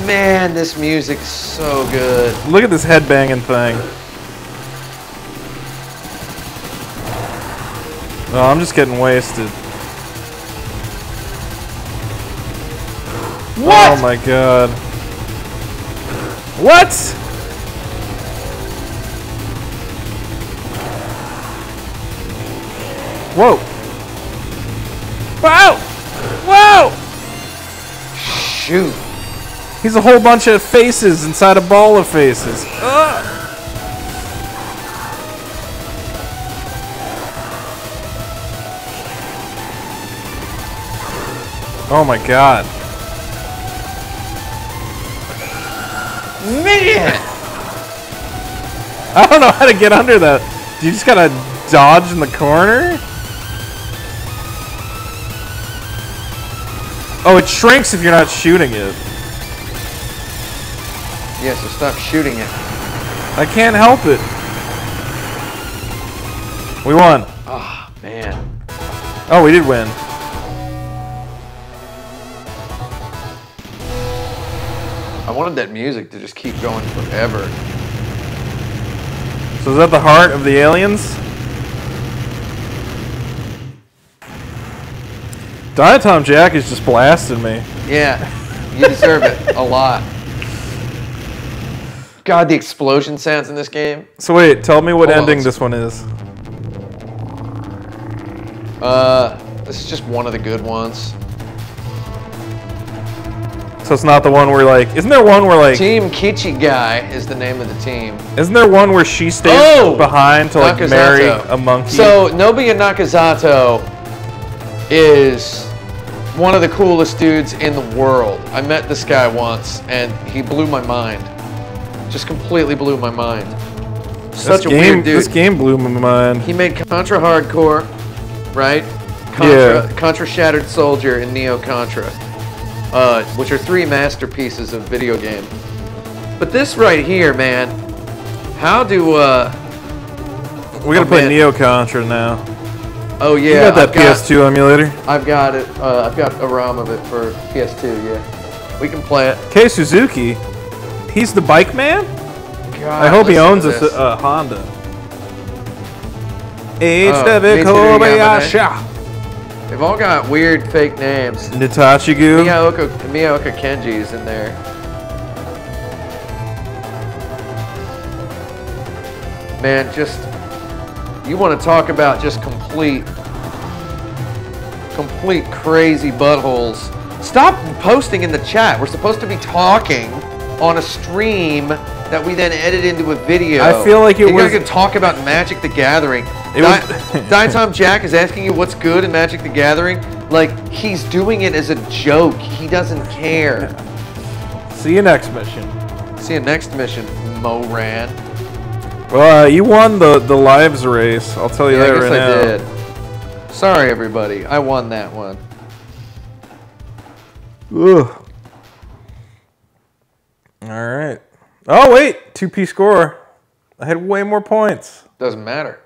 Man, this music's so good. Look at this headbanging thing. Oh, I'm just getting wasted. What? Oh my god. What? Whoa. Wow! Whoa! Shoot. He's a whole bunch of faces inside a ball of faces. Ugh. Oh my god. Man! I don't know how to get under that. You just gotta dodge in the corner? Oh, it shrinks if you're not shooting it. Yeah, so stop shooting it. I can't help it. We won. Ah, man. Oh, we did win. I wanted that music to just keep going forever. So is that the heart of the aliens? Diatom Jack is just blasting me. Yeah, you deserve it a lot. God, the explosion sounds in this game. So wait, tell me what Hold ending let's- this one is. Uh, this is just one of the good ones. So it's not the one where like, isn't there one where like, Team Kichi Guy is the name of the team. isn't there one where she stays Oh! behind to like marry Nakazato. a monkey? So Nobuya Nakazato is one of the coolest dudes in the world. I met this guy once, and he blew my mind. Just completely blew my mind. Such this a game, weird dude. This game blew my mind. He made Contra Hard Corps, right? Contra, Yeah. Contra Shattered Soldier and Neo Contra, uh, which are three masterpieces of video game. But this right here, man, how do uh? We gotta Oh, play man. Neo Contra now. Oh yeah, you got that I've PS2 emulator? I've got it. Uh, I've got a ROM of it for PS2. Yeah, we can play it. Kei Suzuki, he's the bike man? God, I hope he owns a, uh, Honda. H. Oh, David Kobayashi. They've all got weird fake names. Nitachigu. Miyaoka, Miyaoka Kenji's in there. Man, just you want to talk about just complete, complete crazy buttholes. Stop posting in the chat. We're supposed to be talking. on a stream that we then edit into a video. I feel like it you was- can talk about Magic the Gathering. It Di- was- Di Tom Jack is asking you what's good in Magic the Gathering. Like he's doing it as a joke. He doesn't care. See you next mission. See you next mission, Moran. Well, uh, you won the the lives race. I'll tell you Yeah, I that guess right I now. did. Sorry, everybody. I won that one. Ugh. All right. Oh wait, two P score. I had way more points. Doesn't matter.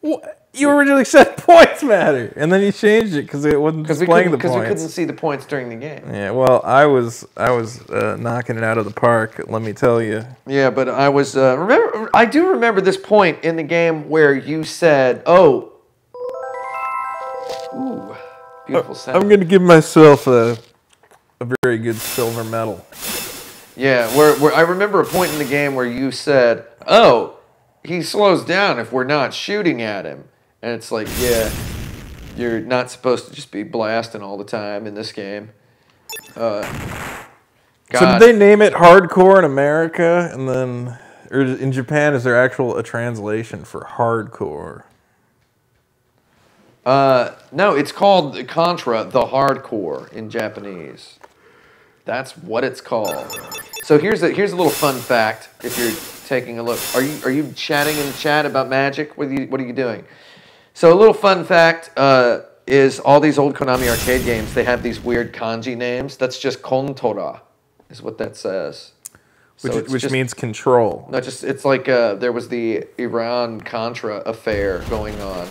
What? You originally said points matter, and then you changed it because it wasn't Because displaying the points. the 'cause we couldn't see the points during the game. Yeah, well, I was I was uh, knocking it out of the park. Let me tell you. Yeah, but I was uh, remember. I do remember this point in the game where you said, "Oh, ooh, beautiful sound." I'm gonna give myself a a very good silver medal. Yeah, where, where I remember a point in the game where you said, "Oh, he slows down if we're not shooting at him," and it's like, yeah, you're not supposed to just be blasting all the time in this game. Uh, So did they name it Hard Corps in America, and then or in Japan is there actual a translation for hardcore? Uh, no, it's called Contra, the Hard Corps in Japanese. That's what it's called. So here's a here's a little fun fact. If you're taking a look, are you are you chatting in the chat about Magic? What are you what are you doing? So a little fun fact uh, is all these old Konami arcade games. They have these weird kanji names. That's just kontora, is what that says. So Which, just- means control. no, just it's like uh, there was the Iran Contra affair going on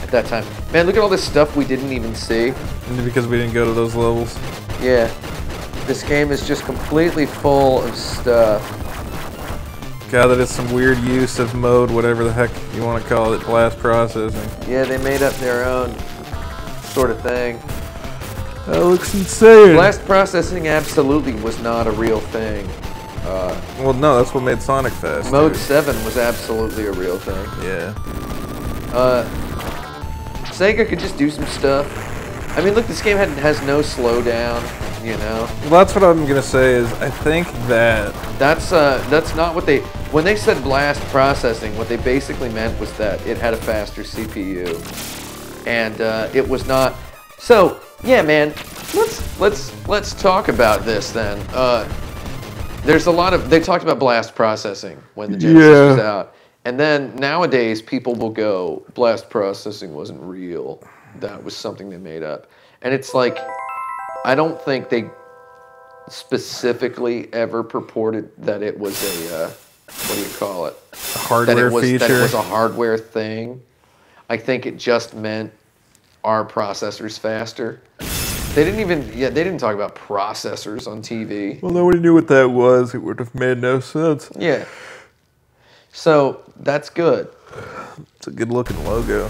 at that time. Man, look at all this stuff we didn't even see. Because we didn't go to those levels. Yeah, this game is just completely full of stuff. God, that is some weird use of mode, whatever the heck you want to call it, blast processing. Yeah, they made up their own sort of thing. That looks insane. Blast processing absolutely was not a real thing. Uh, well, no, that's what made Sonic fast. Mode dude. 7 was absolutely a real thing. Yeah. Uh, Sega could just do some stuff. I mean, look, this game had, has no slowdown, you know? Well, that's what I'm gonna say. Is I think that That's uh, that's not what they. When they said blast processing, what they basically meant was that it had a faster CPU, and uh, it was not. So yeah, man, let's let's let's talk about this then. Uh, there's a lot of they talked about blast processing when the Genesis Yeah. was out, and then nowadays people will go blast processing wasn't real. That was something they made up, and it's like I don't think they specifically ever purported that it was a uh, what do you call it? a That hardware it was feature. that it was a hardware thing. I think it just meant our processors faster. They didn't even yeah they didn't talk about processors on TV. well, nobody knew what that was. It would have made no sense. Yeah. So that's good. It's a good looking logo.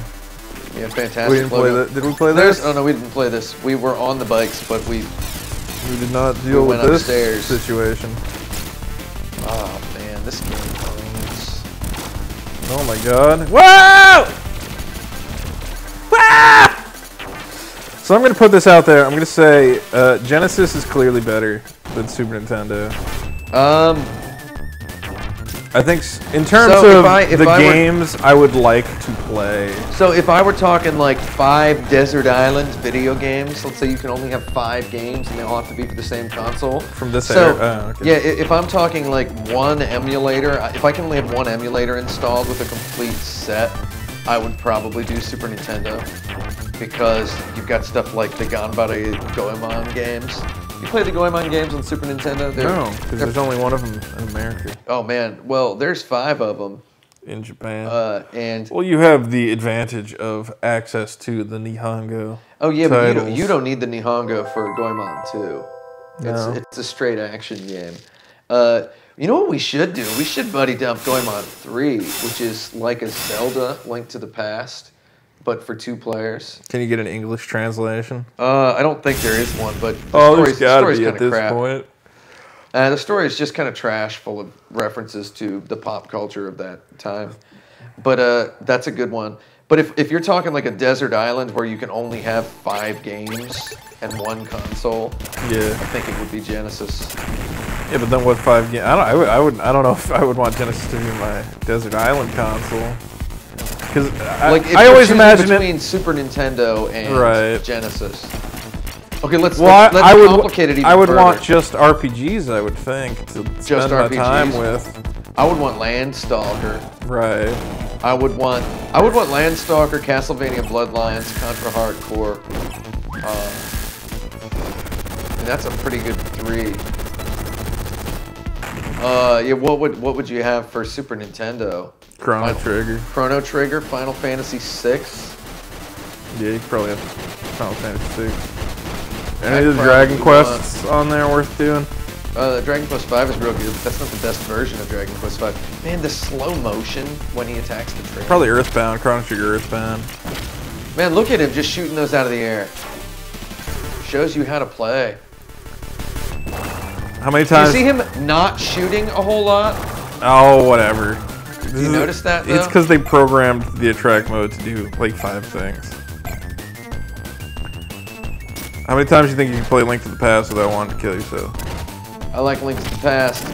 Yeah, fantastic. We didn't play that. Did we play There's, this? oh no, we didn't play this. We were on the bikes, but we. We did not deal with went this upstairs. situation. Oh man, this game owns. Oh my god. Whoa! Ah! So I'm gonna put this out there. I'm gonna say uh, Genesis is clearly better than Super Nintendo. Um, I think in terms So if of I- if the I were- games I would like to play. so if I were talking like five Desert Island video games, let's say you can only have five games and they all have to be for the same console. From this so, era- oh, okay. yeah, if I'm talking like one emulator, if I can only have one emulator installed with a complete set, I would probably do Super Nintendo because you've got stuff like the Ganbare Goemon games. You play the Goemon games on Super Nintendo? They're- No, because there's only one of them in America. Oh man, well, there's five of them, In Japan. uh, and well, you have the advantage of access to the Nihongo. oh yeah, but you don't, you don't need the Nihongo for Goemon 2. It's No. it's a straight action game. Uh, you know what we should do? We should buddy dump Goemon 3, which is like a Zelda Link to the Past, but for two players. Can you get an English translation? Uh, I don't think there is one, but the Oh, story's, there's the gotta story's be at this crap. point. Uh, the story is just kind of trash, full of references to the pop culture of that time. But uh, that's a good one. But if, if you're talking like a desert island where you can only have five games and one console, Yeah. I think it would be Genesis. Yeah, but then what five games? I don't. I would. I would. I don't know if I would want Genesis to be my Desert Island console. Because I, Like I always imagine between it. Super Nintendo and Right. Genesis. Okay, let's Well, I, let's, let's I would. complicate it even I would further. want just RPGs. I would think to spend my time with. I would want Landstalker. Right. I would want I would want Landstalker, Castlevania Bloodlines, Contra Hard Corps. Uh, and that's a pretty good three. Uh, yeah. What would what would you have for Super Nintendo? Chrono Final- Trigger. Chrono Trigger, Final Fantasy VI. Yeah, you probably have Final Fantasy VI. Any of the Dragon want- Quests on there worth doing? Uh, Dragon Quest V is real good, but that's not the best version of Dragon Quest V. Man, the slow motion when he attacks the tree. Probably Earthbound. Chrono Trigger Earthbound. Man, look at him just shooting those out of the air. Shows you how to play. How many Do you see him not shooting a whole lot? Oh, whatever. This You notice that, It's because they programmed the attract mode to do like five things. How many times do you think you can play Link to the Past without wanting to kill yourself? I like Link to the Past.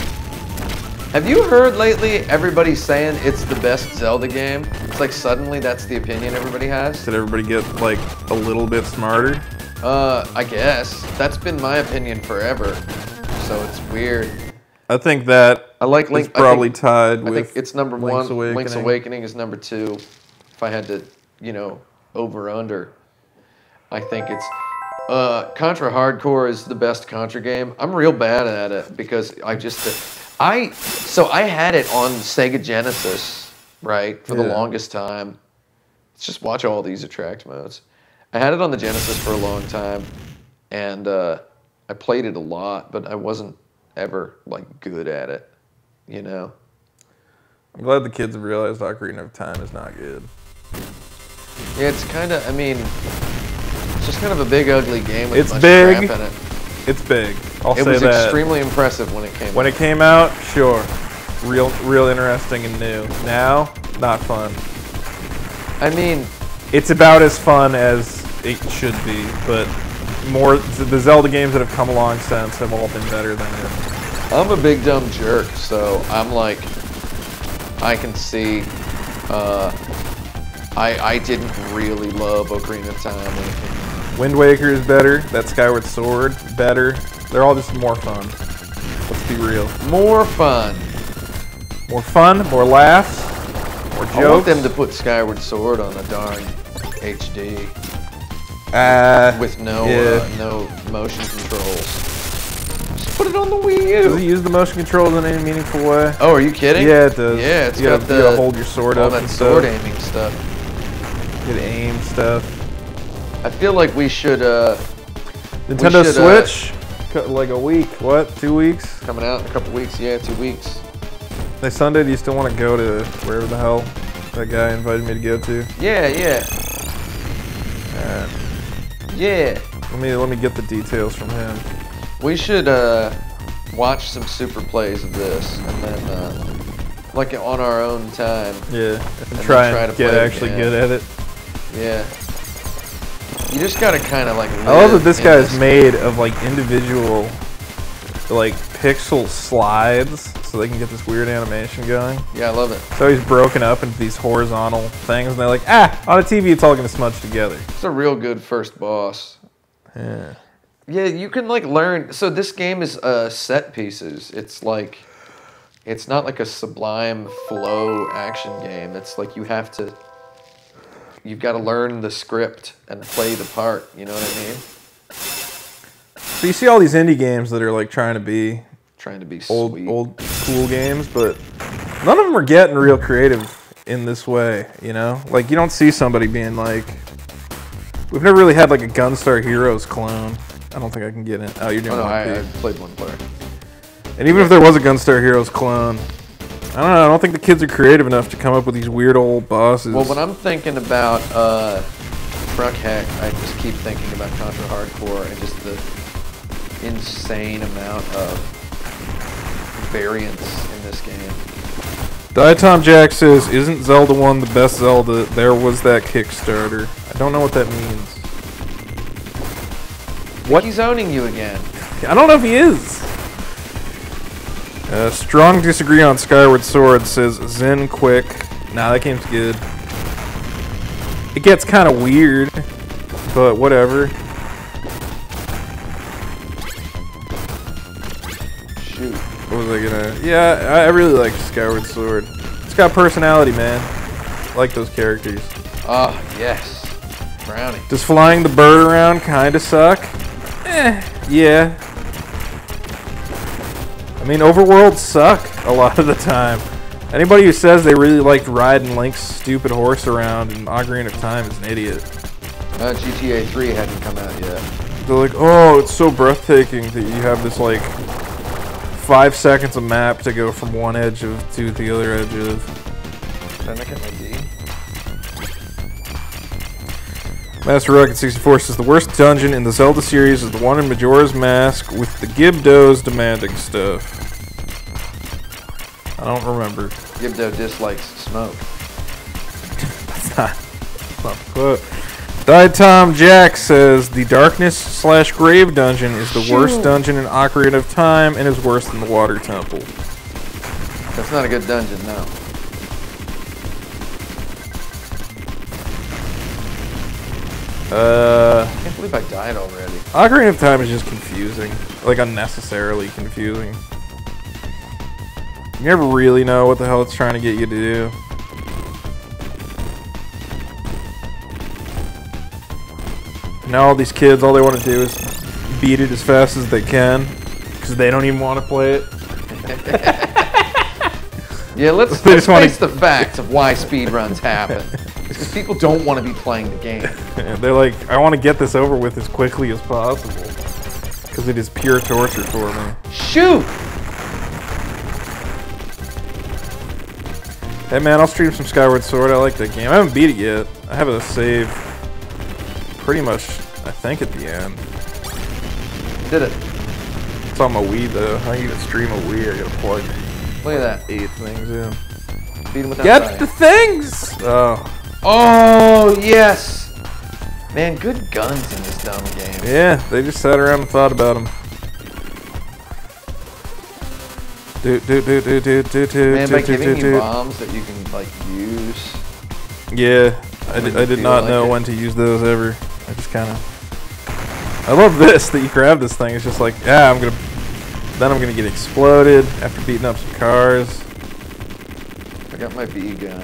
Have you heard lately everybody saying it's the best Zelda game? It's like suddenly that's the opinion everybody has. Did everybody get like a little bit smarter? Uh, I guess. That's been my opinion forever. So it's weird. I think that I like Link. I probably think- tied I with think it's number Link's one. Link's Awakening. Awakening is number two. If I had to, you know, over under, I think it's uh, Contra Hard Corps is the best Contra game. I'm real bad at it because I just I so I had it on Sega Genesis right for the longest time. Let's just watch all these attract modes. I had it on the Genesis for a long time, and uh, I played it a lot, but I wasn't ever like good at it. You know. I'm glad the kids have realized Ocarina of Time is not good. Yeah, it's kind of. I mean, it's just kind of a big, ugly game with It's big. of crap in it. It's big. I'll It say was extremely impressive when it came. When out. it came out, sure, real, real interesting and new. Now, not fun. I mean, It's about as fun as it should be, but more the Zelda games that have come along since have all been better than it. I'm a big dumb jerk, so I'm like, I can see. Uh, I I didn't really love Ocarina of Time. Wind Waker is better. That Skyward Sword better. They're all just more fun. Let's be real. More fun. More fun, more laughs, more jokes. I want them to put Skyward Sword on a darn HD Uh, with no Yeah. uh, no motion controls. Just put it on the Wii does it use the motion controls in any meaningful way? Oh, are you kidding? Yeah, it does. Yeah, it's you got gotta, the you gotta hold your sword all up that and sword stuff. aiming stuff. Good aim stuff. I feel like we should uh Nintendo should, uh, Switch, co- like a week. What? Two weeks? coming out in a couple weeks. Yeah, two weeks. Next Sunday, do you still want to go to wherever the hell that guy invited me to go to? Yeah, yeah, Uh, yeah. let me let me get the details from him. We should uh watch some super plays of this and then uh like on our own time. Yeah, and then try try and to get play actually good at it. Yeah. You just gotta kind of like. I love that this guy is made of like individual, like pixel slides, so they can get this weird animation going. Yeah, I love it. So he's broken up into these horizontal things, and they're like, ah, on a TV, it's all gonna smudge together. It's a real good first boss. Yeah. Yeah, you can like learn. So this game is uh, set pieces. It's like, it's not like a sublime flow action game. It's like you have to. You've got to learn the script and play the part. You know what I mean? So you see all these indie games that are like trying to be Trying to be old, sweet. old cool games, but none of them are getting real creative in this way. You know, like you don't see somebody being like, we've never really had like a Gunstar Heroes clone. I don't think I can get in. Oh, you're doing Oh no, one I, I played one player. And even if there was a Gunstar Heroes clone, I don't know. I don't think the kids are creative enough to come up with these weird old bosses. Well, when I'm thinking about uh, Truck Hack, I just keep thinking about Contra Hard Corps and just the insane amount of variance in this game. Diatom Jack says, "Isn't Zelda One the best Zelda? There was that Kickstarter. I don't know what that means. What? He's owning you again. I don't know if he is. Uh, strong disagree on Skyward Sword says Zen quick. Nah, that game's good. It gets kind of weird, but whatever. Shoot. What was I gonna? Yeah, I, I really like Skyward Sword. It's got personality, man. I like those characters. Oh, yes. Brownie. Does flying the bird around kind of suck? Eh, yeah. I mean, overworlds suck a lot of the time. Anybody who says they really liked riding Link's stupid horse around in Ocarina of Time is an idiot. Uh, GTA 3 hadn't come out yet. They're like, oh, it's so breathtaking that you have this like five seconds of map to go from one edge of to the other edge of. Master Rocket 64 says the worst dungeon in the Zelda series is the one in Majora's Mask with the Gibdos demanding stuff. I don't remember. Gibdo dislikes smoke. That's not, that's not the quote. Diatom Jack says the Darkness slash Grave dungeon is the worst dungeon in Ocarina of Time and is worse than the Water Temple. That's not a good dungeon, no. Uh, I can't believe I died already. Ocarina of Time is just confusing, like unnecessarily confusing. You never really know what the hell it's trying to get you to do. Now all these kids, all they want to do is beat it as fast as they can, because they don't even want to play it. Yeah, let's, let's wanna- face the facts of why speedruns happen. Because people don't want to be playing the game. They're like, I want to get this over with as quickly as possible, because it is pure torture for me. Shoot! Hey man, I'll stream some Skyward Sword. I like that game. I haven't beat it yet. I have a save pretty much, I think, at the end. Did it. It's on my Wii though. I need to stream a Wii. I gotta plug Look at that. eight things in. Beat him without Get the things! Oh, Oh, yes! Man, good guns in this dumb game. yeah. They just sat around and thought about them. Do do do do do do do Man, do by do giving do you do. bombs that you can, like, use. Yeah, I did, I did not like know it. when to use those ever. I just kind of. I love this that you grab this thing. It's just like, yeah, I'm gonna. Then I'm gonna get exploded after beating up some cars. I got my B gun.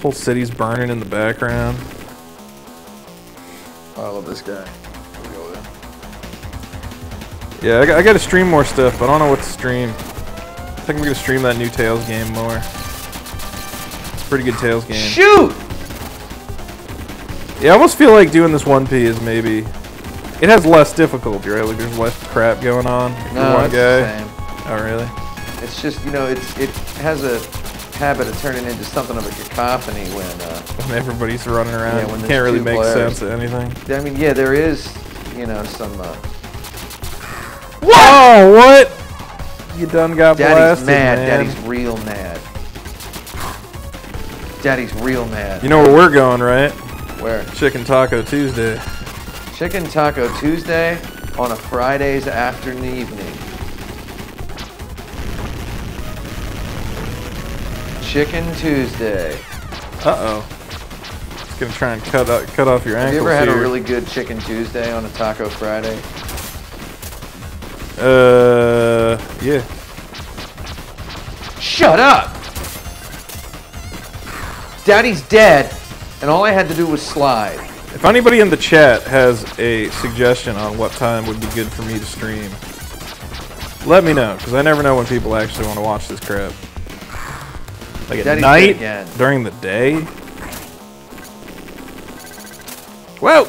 Whole city's burning in the background. Oh, I love this guy. Here we go then. Yeah, I got, I got to stream more stuff, but I don't know what to stream. I think I'm gonna stream that new Tails game more. It's a pretty good Tails game. Shoot! Yeah, I almost feel like doing this 1P is maybe. It has less difficulty, right? Like there's less crap going on No, one it's guy. the same. Oh, really? It's just, you know, it's it has a habit of turning into something of a cacophony when, uh, When everybody's running around, Yeah, when can't really make players. sense of anything. I mean, yeah, there is, you know, some, uh, Whoa! What? You done got Daddy's blasted, mad. man. Daddy's real mad. Daddy's real mad. You know where we're going, right? Where? Chicken Taco Tuesday. Chicken Taco Tuesday on a Friday's afternoon evening. Chicken Tuesday. Uh oh. It's gonna try and cut cut off your Have ankles you ever had here. a really good Chicken Tuesday on a Taco Friday? Uh, yeah. Shut up! Daddy's dead, and all I had to do was slide. If anybody in the chat has a suggestion on what time would be good for me to stream, let me know, because I never know when people actually want to watch this crap. Like Daddy's at night? During the day? Whoa!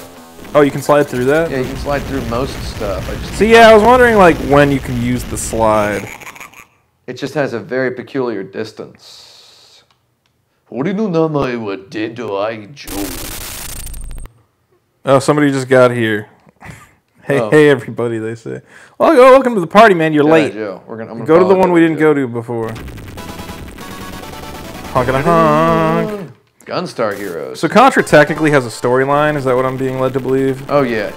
Oh, you can slide through that? Yeah, you can slide through most stuff. I just See, yeah, I was wondering, like, when you can use the slide. It just has a very peculiar distance. Oh, somebody just got here. Hey, oh. hey, everybody! They say, "Well, oh, welcome to the party, man. You're late. Joe. We're gonna, gonna go to the one we didn't Joe. go to before." Honk a honk. Gunstar Heroes. So Contra technically has a storyline. Is that what I'm being led to believe? oh yeah,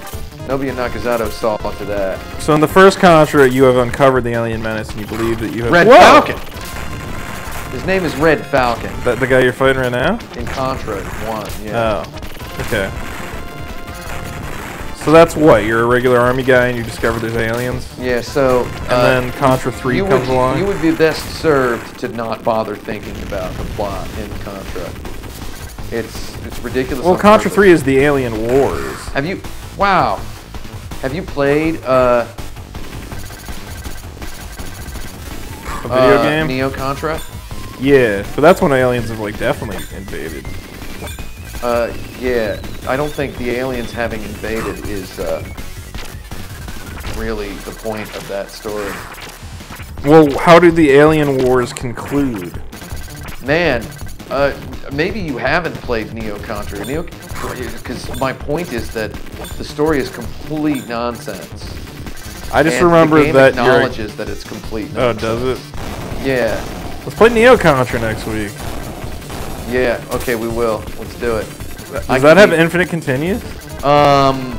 Nobuya Nakazato saw after that. So in the first Contra, you have uncovered the alien menace, and you believe that you have. Red Whoa! Falcon. His name is Red Falcon That the guy you're fighting right now? in Contra One. Yeah. Oh, okay. So that's what you're a regular army guy, and you discover there's aliens, Yeah. So. and uh, then Contra Three you comes would, along. You would be best served to not bother thinking about the plot in Contra. It's it's ridiculous. well, Contra purpose. Three is the Alien Wars. Have you? Wow. Have you played uh, A video uh, game? Neo Contra? yeah, but that's when aliens have like definitely invaded. Uh, yeah. I don't think the aliens having invaded is uh, really the point of that story. Well, how did the Alien Wars conclude? Man, uh, maybe you haven't played Neo Contra. Neo, because my point is that the story is complete nonsense. I just and remember the game that you're. acknowledges that it's complete. Oh, Nonsense. does it? Yeah, Let's play Neo Contra next week. Yeah. Okay, we will. Let's do it. Does I that have infinite continues? Um,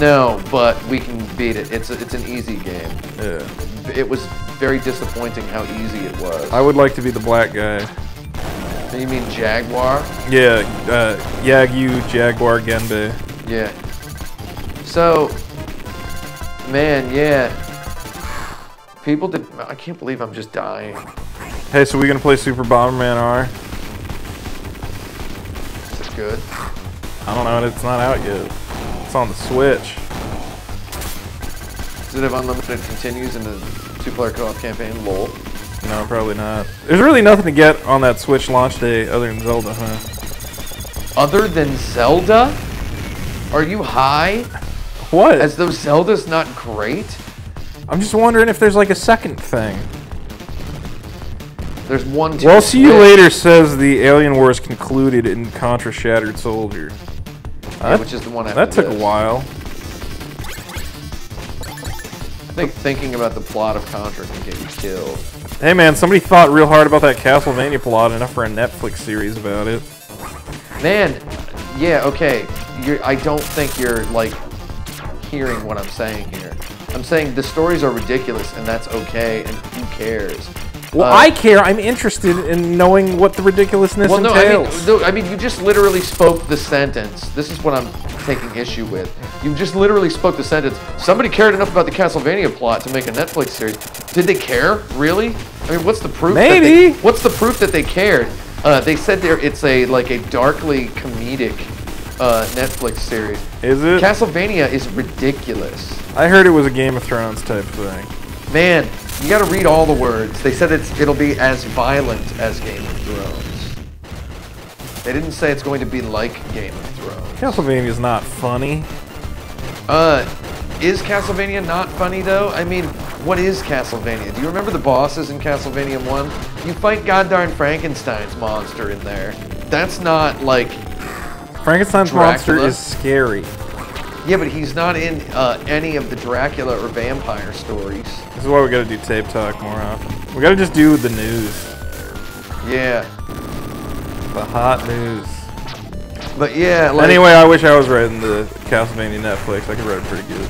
no, but we can beat it. It's a, it's an easy game. Yeah. It was very disappointing how easy it was. I would like to be the black guy. you mean Jaguar? Yeah, uh, Yagyu Jaguar Genbei. Yeah. So, man, yeah. People did. I can't believe I'm just dying. Hey, so we gonna play Super Bomberman R? Good? I don't know, it's not out yet. It's on the Switch. Does it have unlimited continues in the two-player co-op campaign? Lol. No, probably not. There's really nothing to get on that Switch launch day other than Zelda, huh? Other than Zelda? Are you high? What? As though Zelda's not great? I'm just wondering if there's like a second thing. There's one. to Well, see you later says the Alien Wars concluded in Contra Shattered Soldier. yeah, That- which is the one That took a while. I think thinking about the plot of Contra can get you killed. Hey man, somebody thought real hard about that Castlevania plot enough for a Netflix series about it. Man, yeah, okay. You're, I don't think you're like hearing what I'm saying here. I'm saying the stories are ridiculous, and that's okay, and who cares? Well, Uh, I care. I'm interested in knowing what the ridiculousness Well, no, I mean, entails. no, I mean, you just literally spoke the sentence. This is what I'm taking issue with. You just literally spoke the sentence. Somebody cared enough about the Castlevania plot to make a Netflix series. Did they care? Really? I mean, what's the proof? that they- Maybe. what's the proof that they cared? Uh, they said there it's a like a darkly comedic uh, Netflix series. Is it? Castlevania is ridiculous. I heard it was a Game of Thrones type thing. Man, you got to read all the words. They said it's it'll be as violent as Game of Thrones. They didn't say it's going to be like Game of Thrones. Castlevania's not funny. Uh, is Castlevania not funny though? I mean, what is Castlevania? Do you remember the bosses in Castlevania 1? You fight goddarn Frankenstein's monster in there. That's not like Frankenstein's monster is scary. Yeah, but he's not in uh, any of the Dracula or vampire stories. This is why we gotta do tape talk more often. We gotta just do the news. Yeah, The hot news. but yeah, like anyway, I wish I was writing the Castlevania Netflix. I could write it pretty good.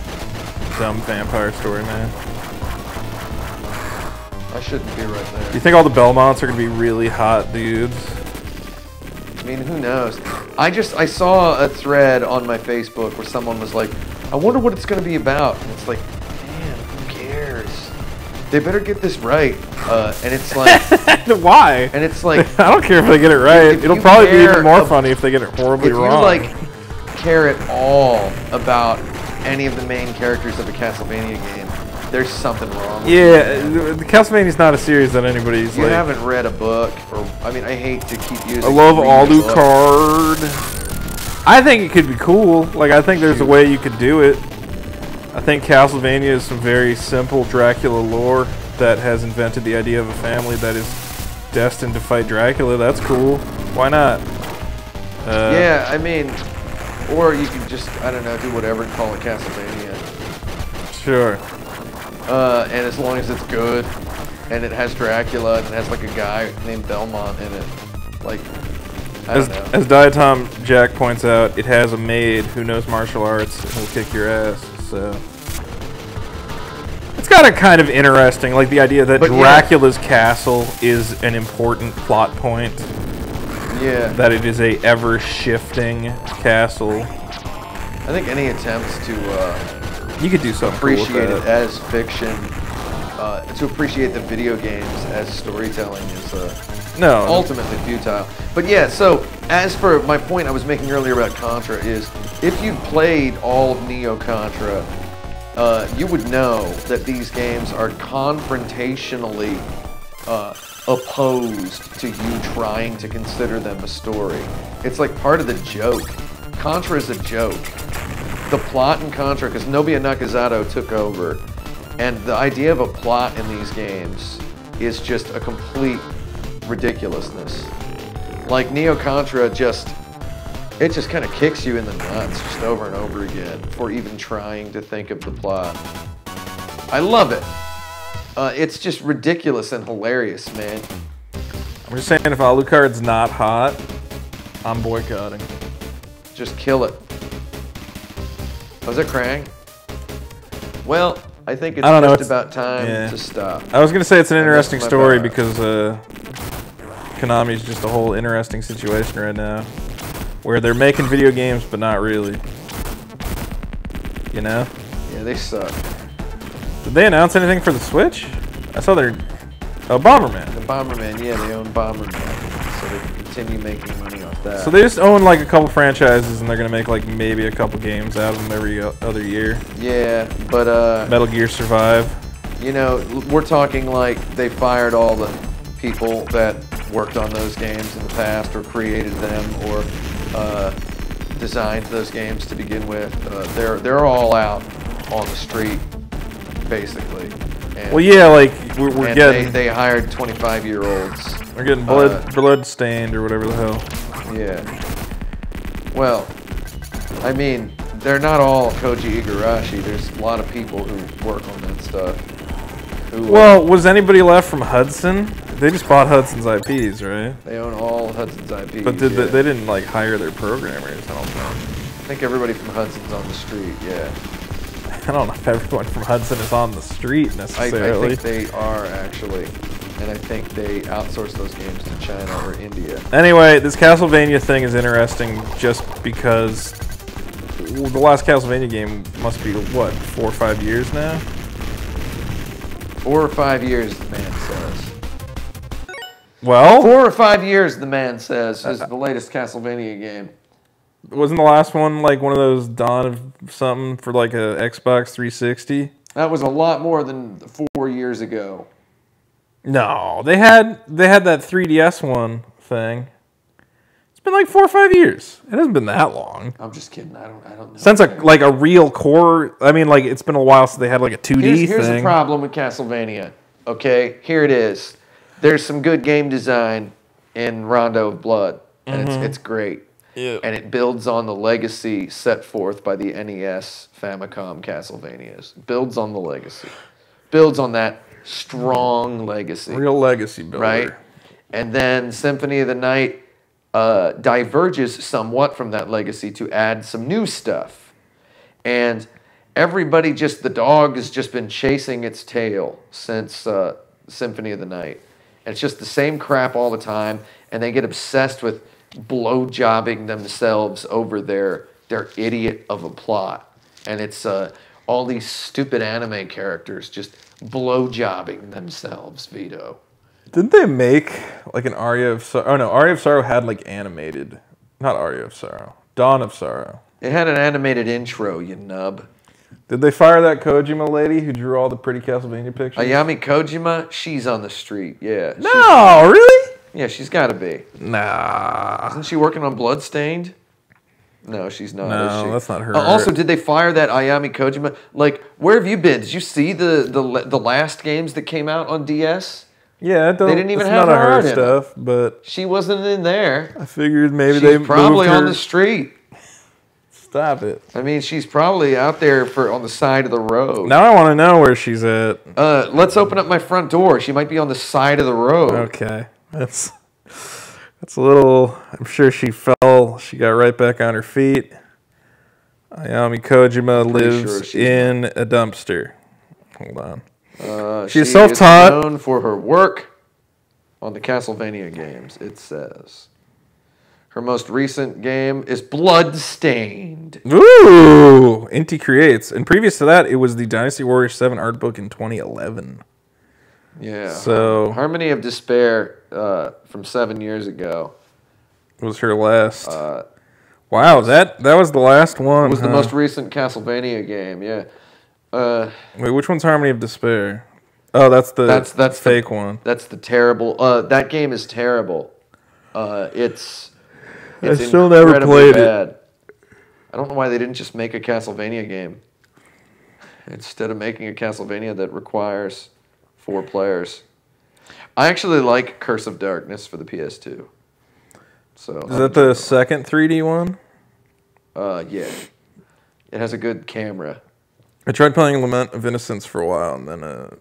Dumb vampire story, man. I shouldn't be right there. You think all the Belmonts are gonna be really hot dudes? I mean, who knows? I just I saw a thread on my Facebook where someone was like, "I wonder what it's going to be about," and it's like, man, who cares? They better get this right. Uh, and it's like, Why? and it's like, I don't care if they get it right. If It'll probably be even more funny if they get it horribly if you like care at all about any of the main characters of a Castlevania game, there's something wrong. with yeah, the Castlevania's not a series that anybody's You like. haven't read a book, or I mean, I hate to keep using. I love read a book. Alucard. I think it could be cool. Like I think there's a way you could do it. I think Castlevania is some very simple Dracula lore that has invented the idea of a family that is destined to fight Dracula. That's cool. Why not? Uh, Yeah, I mean, or you could just, I don't know, do whatever and call it Castlevania. Sure. Uh, and as long as it's good, and it has Dracula, and it has like a guy named Belmont in it, like, I As, as Diatom Jack points out, it has a maid who knows martial arts and will kick your ass. So it's kind of kind of interesting, like the idea that But yeah. Dracula's castle is an important plot point. Yeah. That it is a ever shifting castle. I think any attempts to uh, You could do something cool appreciate it that. as fiction, uh, to appreciate the video games as storytelling is uh, No, ultimately futile. But yeah, so as for my point I was making earlier about Contra is if you played all of Neo Contra, uh, you would know that these games are confrontationally uh, opposed to you trying to consider them a story. It's like part of the joke. Contra is a joke. The plot in Contra, because Nobuya Nakazato took over, and the idea of a plot in these games is just a complete ridiculousness. Like Neo Contra just it just kind of kicks you in the nuts just over and over again for even trying to think of the plot. I love it. Uh, it's just ridiculous and hilarious, man. I'm just saying, if Alucard's not hot, I'm boycotting. Just kill it. Was it Krang? Well, I think it's I don't know, just it's- about time yeah. to stop. I was gonna say it's an interesting story because uh, Konami's just a whole interesting situation right now, where they're making video games but not really. You know? Yeah, they suck. Did they announce anything for the Switch? I saw their oh Bomberman. The Bomberman, yeah, they own Bomberman, so they can continue making that. So they just own like a couple franchises and they're gonna make like maybe a couple games out of them every other year. yeah, but uh, Metal Gear Survive. you know, we're talking like they fired all the people that worked on those games in the past or created them or uh, designed those games to begin with. Uh, they're they're all out on the street, basically. And, Well, yeah, like we're, we're and getting they, they hired 25 year olds. we're getting blood uh, blood stained or whatever the hell. Yeah. Well, I mean, they're not all Koji Igarashi. There's a lot of people who work on that stuff. Who, Well, was anybody left from Hudson? They just bought Hudson's IPs, right? They own all Hudson's IPs. But did yeah. they, they didn't like hire their programmers? I don't know. I think everybody from Hudson's on the street. Yeah, I don't know if everyone from Hudson is on the street I, I necessarily. think they are actually, and I think they outsource those games to China or India. Anyway, this Castlevania thing is interesting just because the last Castlevania game must be what four or five years now. Four or five years, the man says. Well, Four or five years, the man says, is uh, the latest Castlevania game. wasn't the last one like one of those Dawn of something for like a Xbox 360? That was a lot more than four years ago. No, they had they had that 3DS one thing. It's been like four or five years. It hasn't been that long I'm just kidding. I don't. I don't know. since a like a real core. I mean, like it's been a while since they had like a 2D Here's, here's the thing. problem with Castlevania. Okay, here it is. There's some good game design in Rondo of Blood, and it's mm-hmm. it's great. Yeah. And it builds on the legacy set forth by the NES Famicom Castlevanias. Builds on the legacy. Builds on that strong legacy Real legacy builder. right? And then Symphony of the Night uh, diverges somewhat from that legacy to add some new stuff. And everybody just, the dog has just been chasing its tail since uh, Symphony of the Night. And it's just the same crap all the time. And they get obsessed with blow jobbing themselves over their, their idiot of a plot. And it's uh, all these stupid anime characters just blow jobbing themselves, Vito. Didn't they make like an Aria of Sorrow? Oh no, Aria of Sorrow had like animated, not Aria of Sorrow, Dawn of Sorrow. It had an animated intro, you nub. Did they fire that Kojima lady who drew all the pretty Castlevania pictures? Ayami Kojima, she's on the street. Yeah. No, really? yeah, she's got to be. Nah. Isn't she working on Bloodstained? No, she's not. No, she? that's not her. Uh, also, did they fire that Ayami Kojima? Like, where have you been? Did you see the the the last games that came out on DS? Yeah, don't, They didn't even have of her her stuff, but She wasn't in there. I figured maybe She's they probably moved her. on the street. Stop it. I mean, she's probably out there for on the side of the road. Now I want to know where she's at. Uh, let's open up my front door. She might be on the side of the road. Okay, that's That's a little. I'm sure she fell. She got right back on her feet. Ayami Kojima lives sure in a dumpster. Hold on. Uh, She's she self-taught. Is known for her work on the Castlevania games. It says her most recent game is Bloodstained. Ooh, Inti creates. And previous to that, it was the Dynasty Warriors 7 art book in 2011. Yeah. So- Harmony of Despair uh, from seven years ago was her last. uh, wow, that that was the last one. was the most recent Castlevania game. Yeah. Uh, Wait, which one's Harmony of Despair? Oh, that's the That's- that's the- fake one. that's the terrible. Uh, that game is terrible. Uh, it's. I still never played it. I don't know why they didn't just make a Castlevania game instead of making a Castlevania that requires four players. I actually like Curse of Darkness for the PS2. So Is that the second 3D one? uh, yeah, it has a good camera. I tried playing Lament of Innocence for a while, and then uh,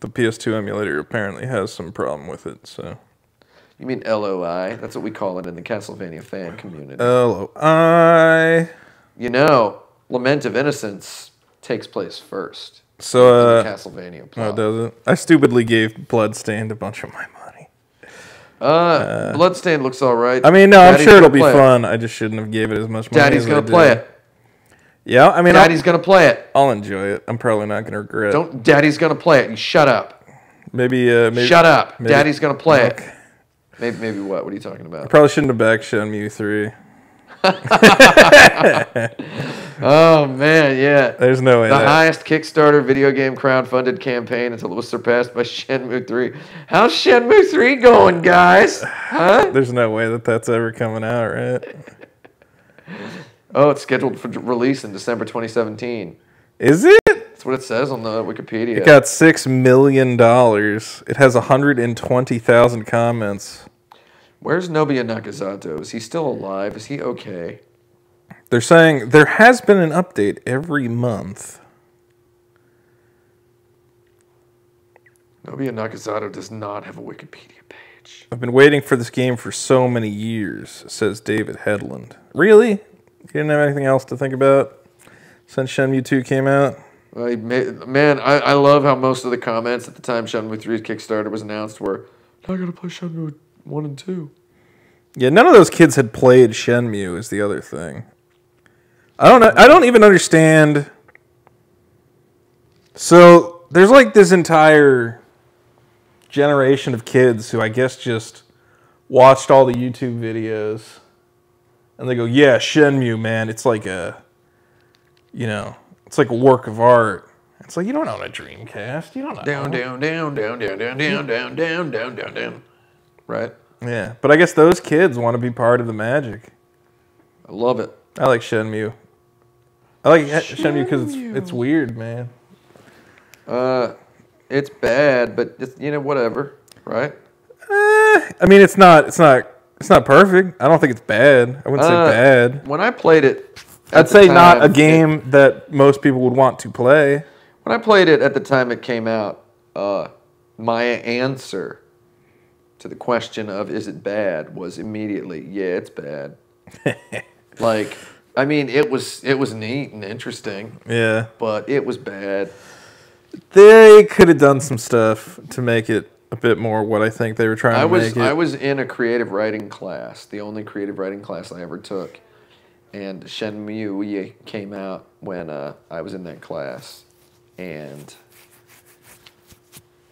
the PS2 emulator apparently has some problem with it. So, You mean LOI? That's what we call it in the Castlevania fan community. oh, I you know, Lament of Innocence takes place first. So uh, Castlevania oh, plot. does it? I stupidly gave Bloodstained a bunch of my money. Uh, Bloodstained looks all right. I mean, no, I'm sure it'll be it. fun. I just shouldn't have gave it as much money. Daddy's as gonna I play did. it. Yeah, I mean, Daddy's gonna play it. I'll, I'll enjoy it. I'm probably not gonna regret. It. Don't. Daddy's gonna play it. You shut up. maybe uh, maybe shut up. maybe- Daddy's gonna play Okay. it. Maybe. Maybe what? What are you talking about? I Probably shouldn't have backed Shenmue three. Oh man, yeah. There's no way. The that- highest Kickstarter video game crowdfunded campaign until it was surpassed by Shenmue 3. How's Shenmue 3 going, guys? Huh? There's no way that that's ever coming out, right? Oh, it's scheduled for release in December 2017. Is it? That's what it says on the Wikipedia. It got six million dollars. It has hundred and twenty thousand comments. Where's Nobuya Nakazato? Is he still alive? Is he okay? They're saying there has been an update every month. Nobuya Nakazato does not have a Wikipedia page. I've been waiting for this game for so many years, says David Headland. Really? You didn't have anything else to think about since Shenmue 2 came out? I man, I, I love how most of the comments at the time Shenmue 3's Kickstarter was announced were, "I gotta play Shenmue one and two. Yeah, none of those kids had played Shenmue is the other thing. I don't know I don't even understand So there's like this entire generation of kids who I guess just watched all the YouTube videos and they go, "Yeah, Shenmue, man, it's like a you know, it's like a work of art." It's like you don't own a Dreamcast. You don't know. Down, down, down, down, down, down, down, down, down, down, down, down. Right. Yeah, but I guess those kids want to be part of the magic. I love it. I like Shenmue. I like Shenmue because it's it's weird, man. Uh, it's bad, but it's, you know whatever. Right. Eh, I mean, it's not it's not it's not perfect. I don't think it's bad. I wouldn't Uh, say bad. When I played it, I'd the say not a time, game that most people would want to play. When I played it at the time it came out, uh, my answer to the question of is it bad was immediately, yeah, it's bad. like, I mean, it was it was neat and interesting, Yeah, but it was bad. they could have done some stuff to make it a bit more what I think they were trying I to was make it. I was in a creative writing class, the only creative writing class I ever took, and Shenmue came out when uh, I was in that class, and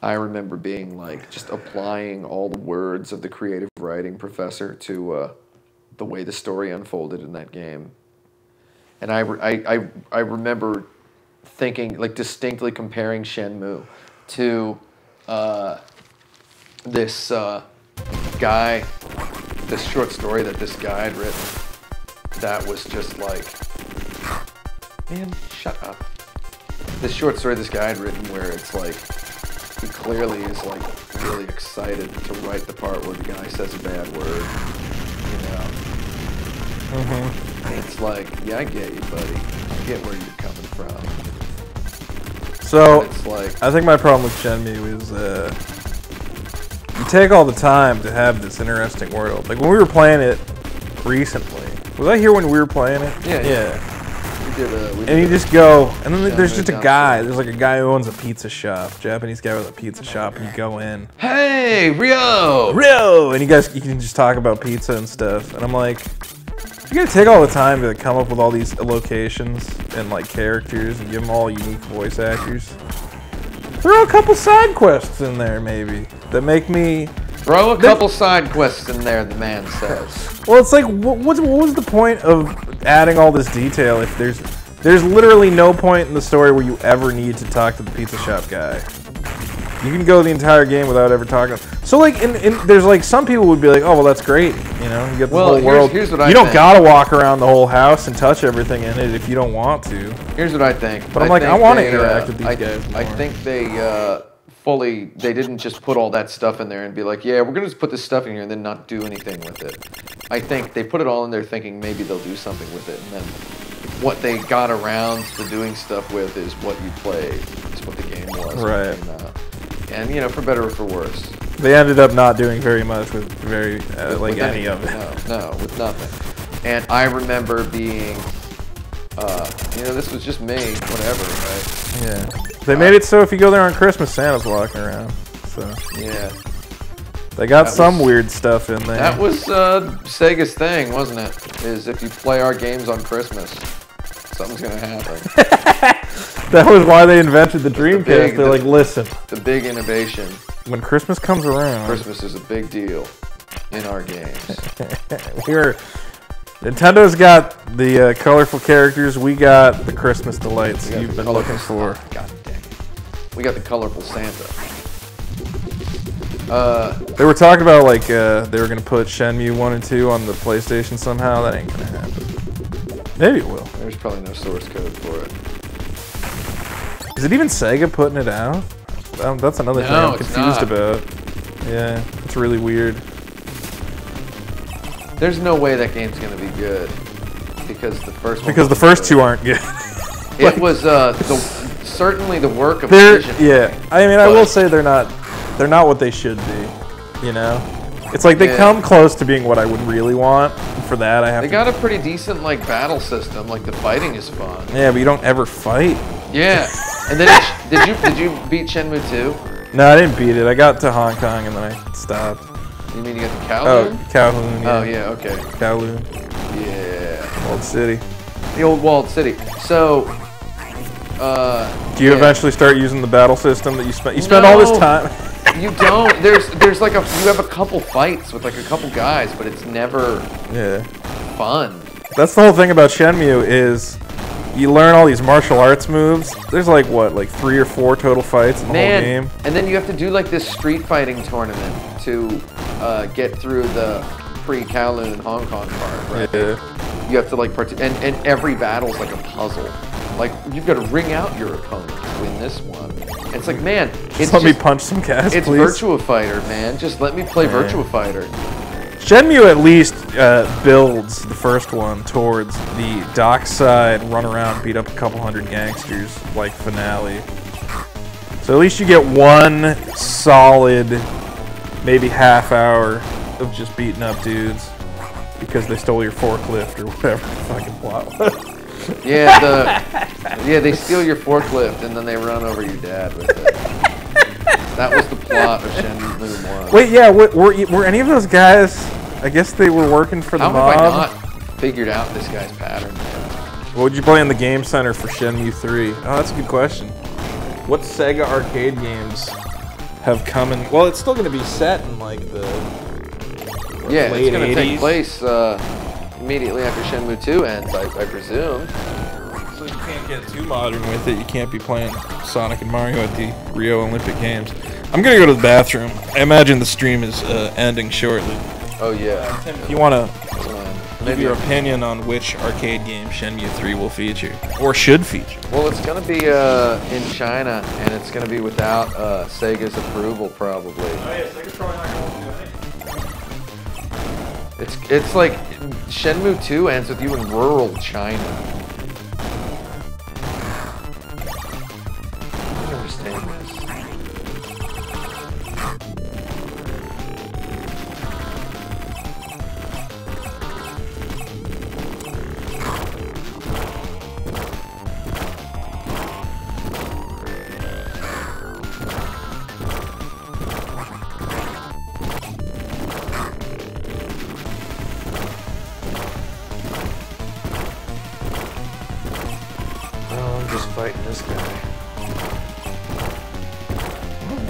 I remember being like just applying all the words of the creative writing professor to uh, the way the story unfolded in that game, and I, I, I, I remember thinking like distinctly comparing Shenmue to. Uh, this uh, guy, this short story that this guy had written, that was just like, man, shut up. This short story this guy had written where it's like, he clearly is like really excited to write the part where the guy says a bad word, you know. And it's like, yeah, I get you, buddy. I get where you're coming from. so It's like, I think my problem with Shenmue is uh, you take all the time to have this interesting world. Like when we were playing it recently. Was I here when we were playing it? Yeah, yeah. Yeah. We did, uh, we And you just go, and then there's just a guy. There's like a guy who owns a pizza shop, Japanese guy with a pizza shop, and you go in, Hey, Ryo! Ryo, and you guys you can just talk about pizza and stuff. And I'm like, you gotta take all the time to come up with all these locations and like characters and give them all unique voice actors. Throw a couple side quests in there, maybe that make me. Throw a couple side quests in there, the man says. Well, it's like, what, what's, what was the point of adding all this detail if there's there's literally no point in the story where you ever need to talk to the pizza shop guy. You can go the entire game without ever talking. So like, in, in, there's like some people would be like, oh well, that's great. You know, you get the Well, whole here's- world. here's what I you don't think. gotta walk around the whole house and touch everything in it if you don't want to. Here's what I think. But I'm like, I wanna interact uh, with these I, guys I think they uh, fully, they didn't just put all that stuff in there and be like, yeah, we're gonna just put this stuff in here and then not do anything with it. I think they put it all in there thinking maybe they'll do something with it, and then what they got around to doing stuff with is what you played. Is what the game was. Right. came out. And you know, for better or for worse. They ended up not doing very much with very uh, like with any of it. No, no, with nothing. And I remember being, uh, you know, this was just me, whatever, right? Yeah, they made it so if you go there on Christmas, Santa's walking around. So Yeah. they got That some was- weird stuff in there. That was uh, Sega's thing, wasn't it? Is if you play our games on Christmas, something's gonna happen. That was why they invented the Dreamcast. big- They're the- like, listen, the big innovation. when Christmas comes around, Christmas is a big deal in our games. we're Nintendo's got the uh, colorful characters. We got the Christmas delights you've been looking for. God dang it. We got the colorful Santa. Uh, They were talking about like uh, they were gonna put Shenmue one and two on the PlayStation somehow. That ain't gonna happen. Maybe it will. there's probably no source code for it. Is it even Sega putting it out? Um, that's another thing I'm it's confused not. about. Yeah, it's really weird. There's no way that game's gonna be good because the first one Because the first good. two aren't good. It was uh, the, certainly the work of Vision. yeah. I mean, I will say they're not they're not what they should be. You know, it's like they Yeah. come close to being what I would really want. For that, I have They to. got a pretty decent like battle system. Like the fighting is fun. yeah, but you don't ever fight. Yeah. And then did you did you beat Shenmue 2? No, I didn't beat it. I got to Hong Kong and then I stopped. You mean you got the Oh, Kowloon? Kowloon. Yeah. Oh yeah, okay. Kowloon, Yeah. Old City. The old walled city. So uh Do you yeah. eventually start using the battle system that you spent? You spent all this time. You don't. There's there's like a you have a couple fights with like a couple guys, but it's never yeah. fun. That's the whole thing about Shenmue is you learn all these martial arts moves. There's like what, like three or four total fights in the Man, whole game. and then you have to do like this street fighting tournament to uh, get through the pre-Kowloon Hong Kong part, right? Yeah. You have to like part, and, and every battle's like a puzzle. Like you've got to ring out your opponent to win this one. And it's like, man, it's Just let me punch some gas, It's please. Virtua Fighter, man. Just let me play Virtua Fighter. Shenmue at least uh, builds the first one towards the dockside run around, beat up a couple hundred gangsters like finale. So at least you get one solid, maybe half hour of just beating up dudes because they stole your forklift or whatever the fucking plot was. Yeah, the yeah they steal your forklift and then they run over your dad with it. That was the plot of Shenmue One. Wait, yeah, were, were, were any of those guys? I guess they were working for the How mob. have I not figured out this guy's pattern? What would you play in the game center for Shenmue 3? Oh, that's a good question. What Sega arcade games have come in? Well, it's still going to be set in like the. Yeah, late it's gonna take place uh, immediately after Shenmue 2 ends, I, I presume. So you can't get too modern with it. You can't be playing Sonic and Mario at the Rio Olympic Games. I'm gonna go to the bathroom. I imagine the stream is uh, ending shortly. Oh yeah. If you want to Um, give maybe. your opinion on which arcade game Shenmue 3 will feature or should feature. Well, it's gonna be uh, in China, and it's gonna be without uh, Sega's approval, probably. It's it's like Shenmue 2 ends with you in rural China.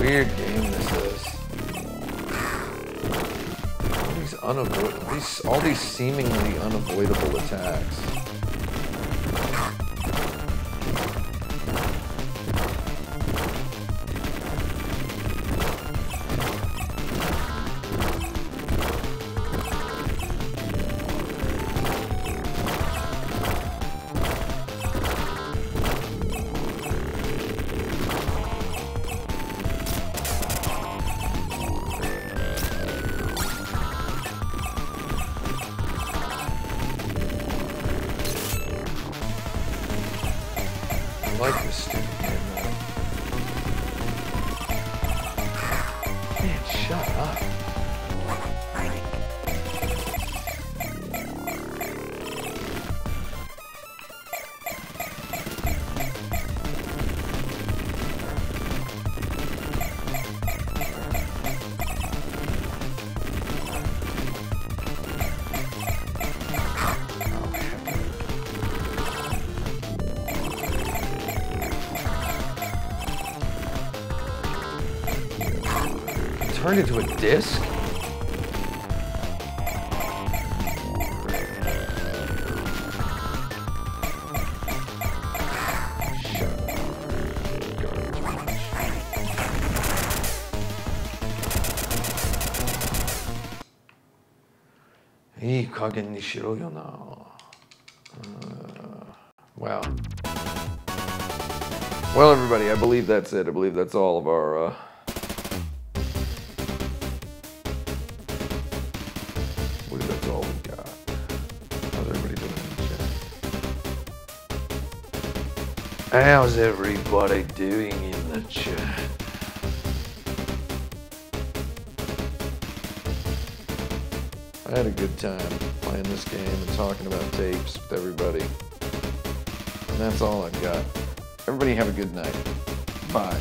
Weird game this is. All these unavoid these all these seemingly unavoidable attacks. Turned into a disc? Shut up. Garbage. いい加減にしろよな。Uh, wow. Well, everybody, I believe that's it. I believe that's all of our. Uh, How's everybody doing in the chat? I had a good time playing this game and talking about tapes with everybody. And that's all I've got. Everybody have a good night. Bye.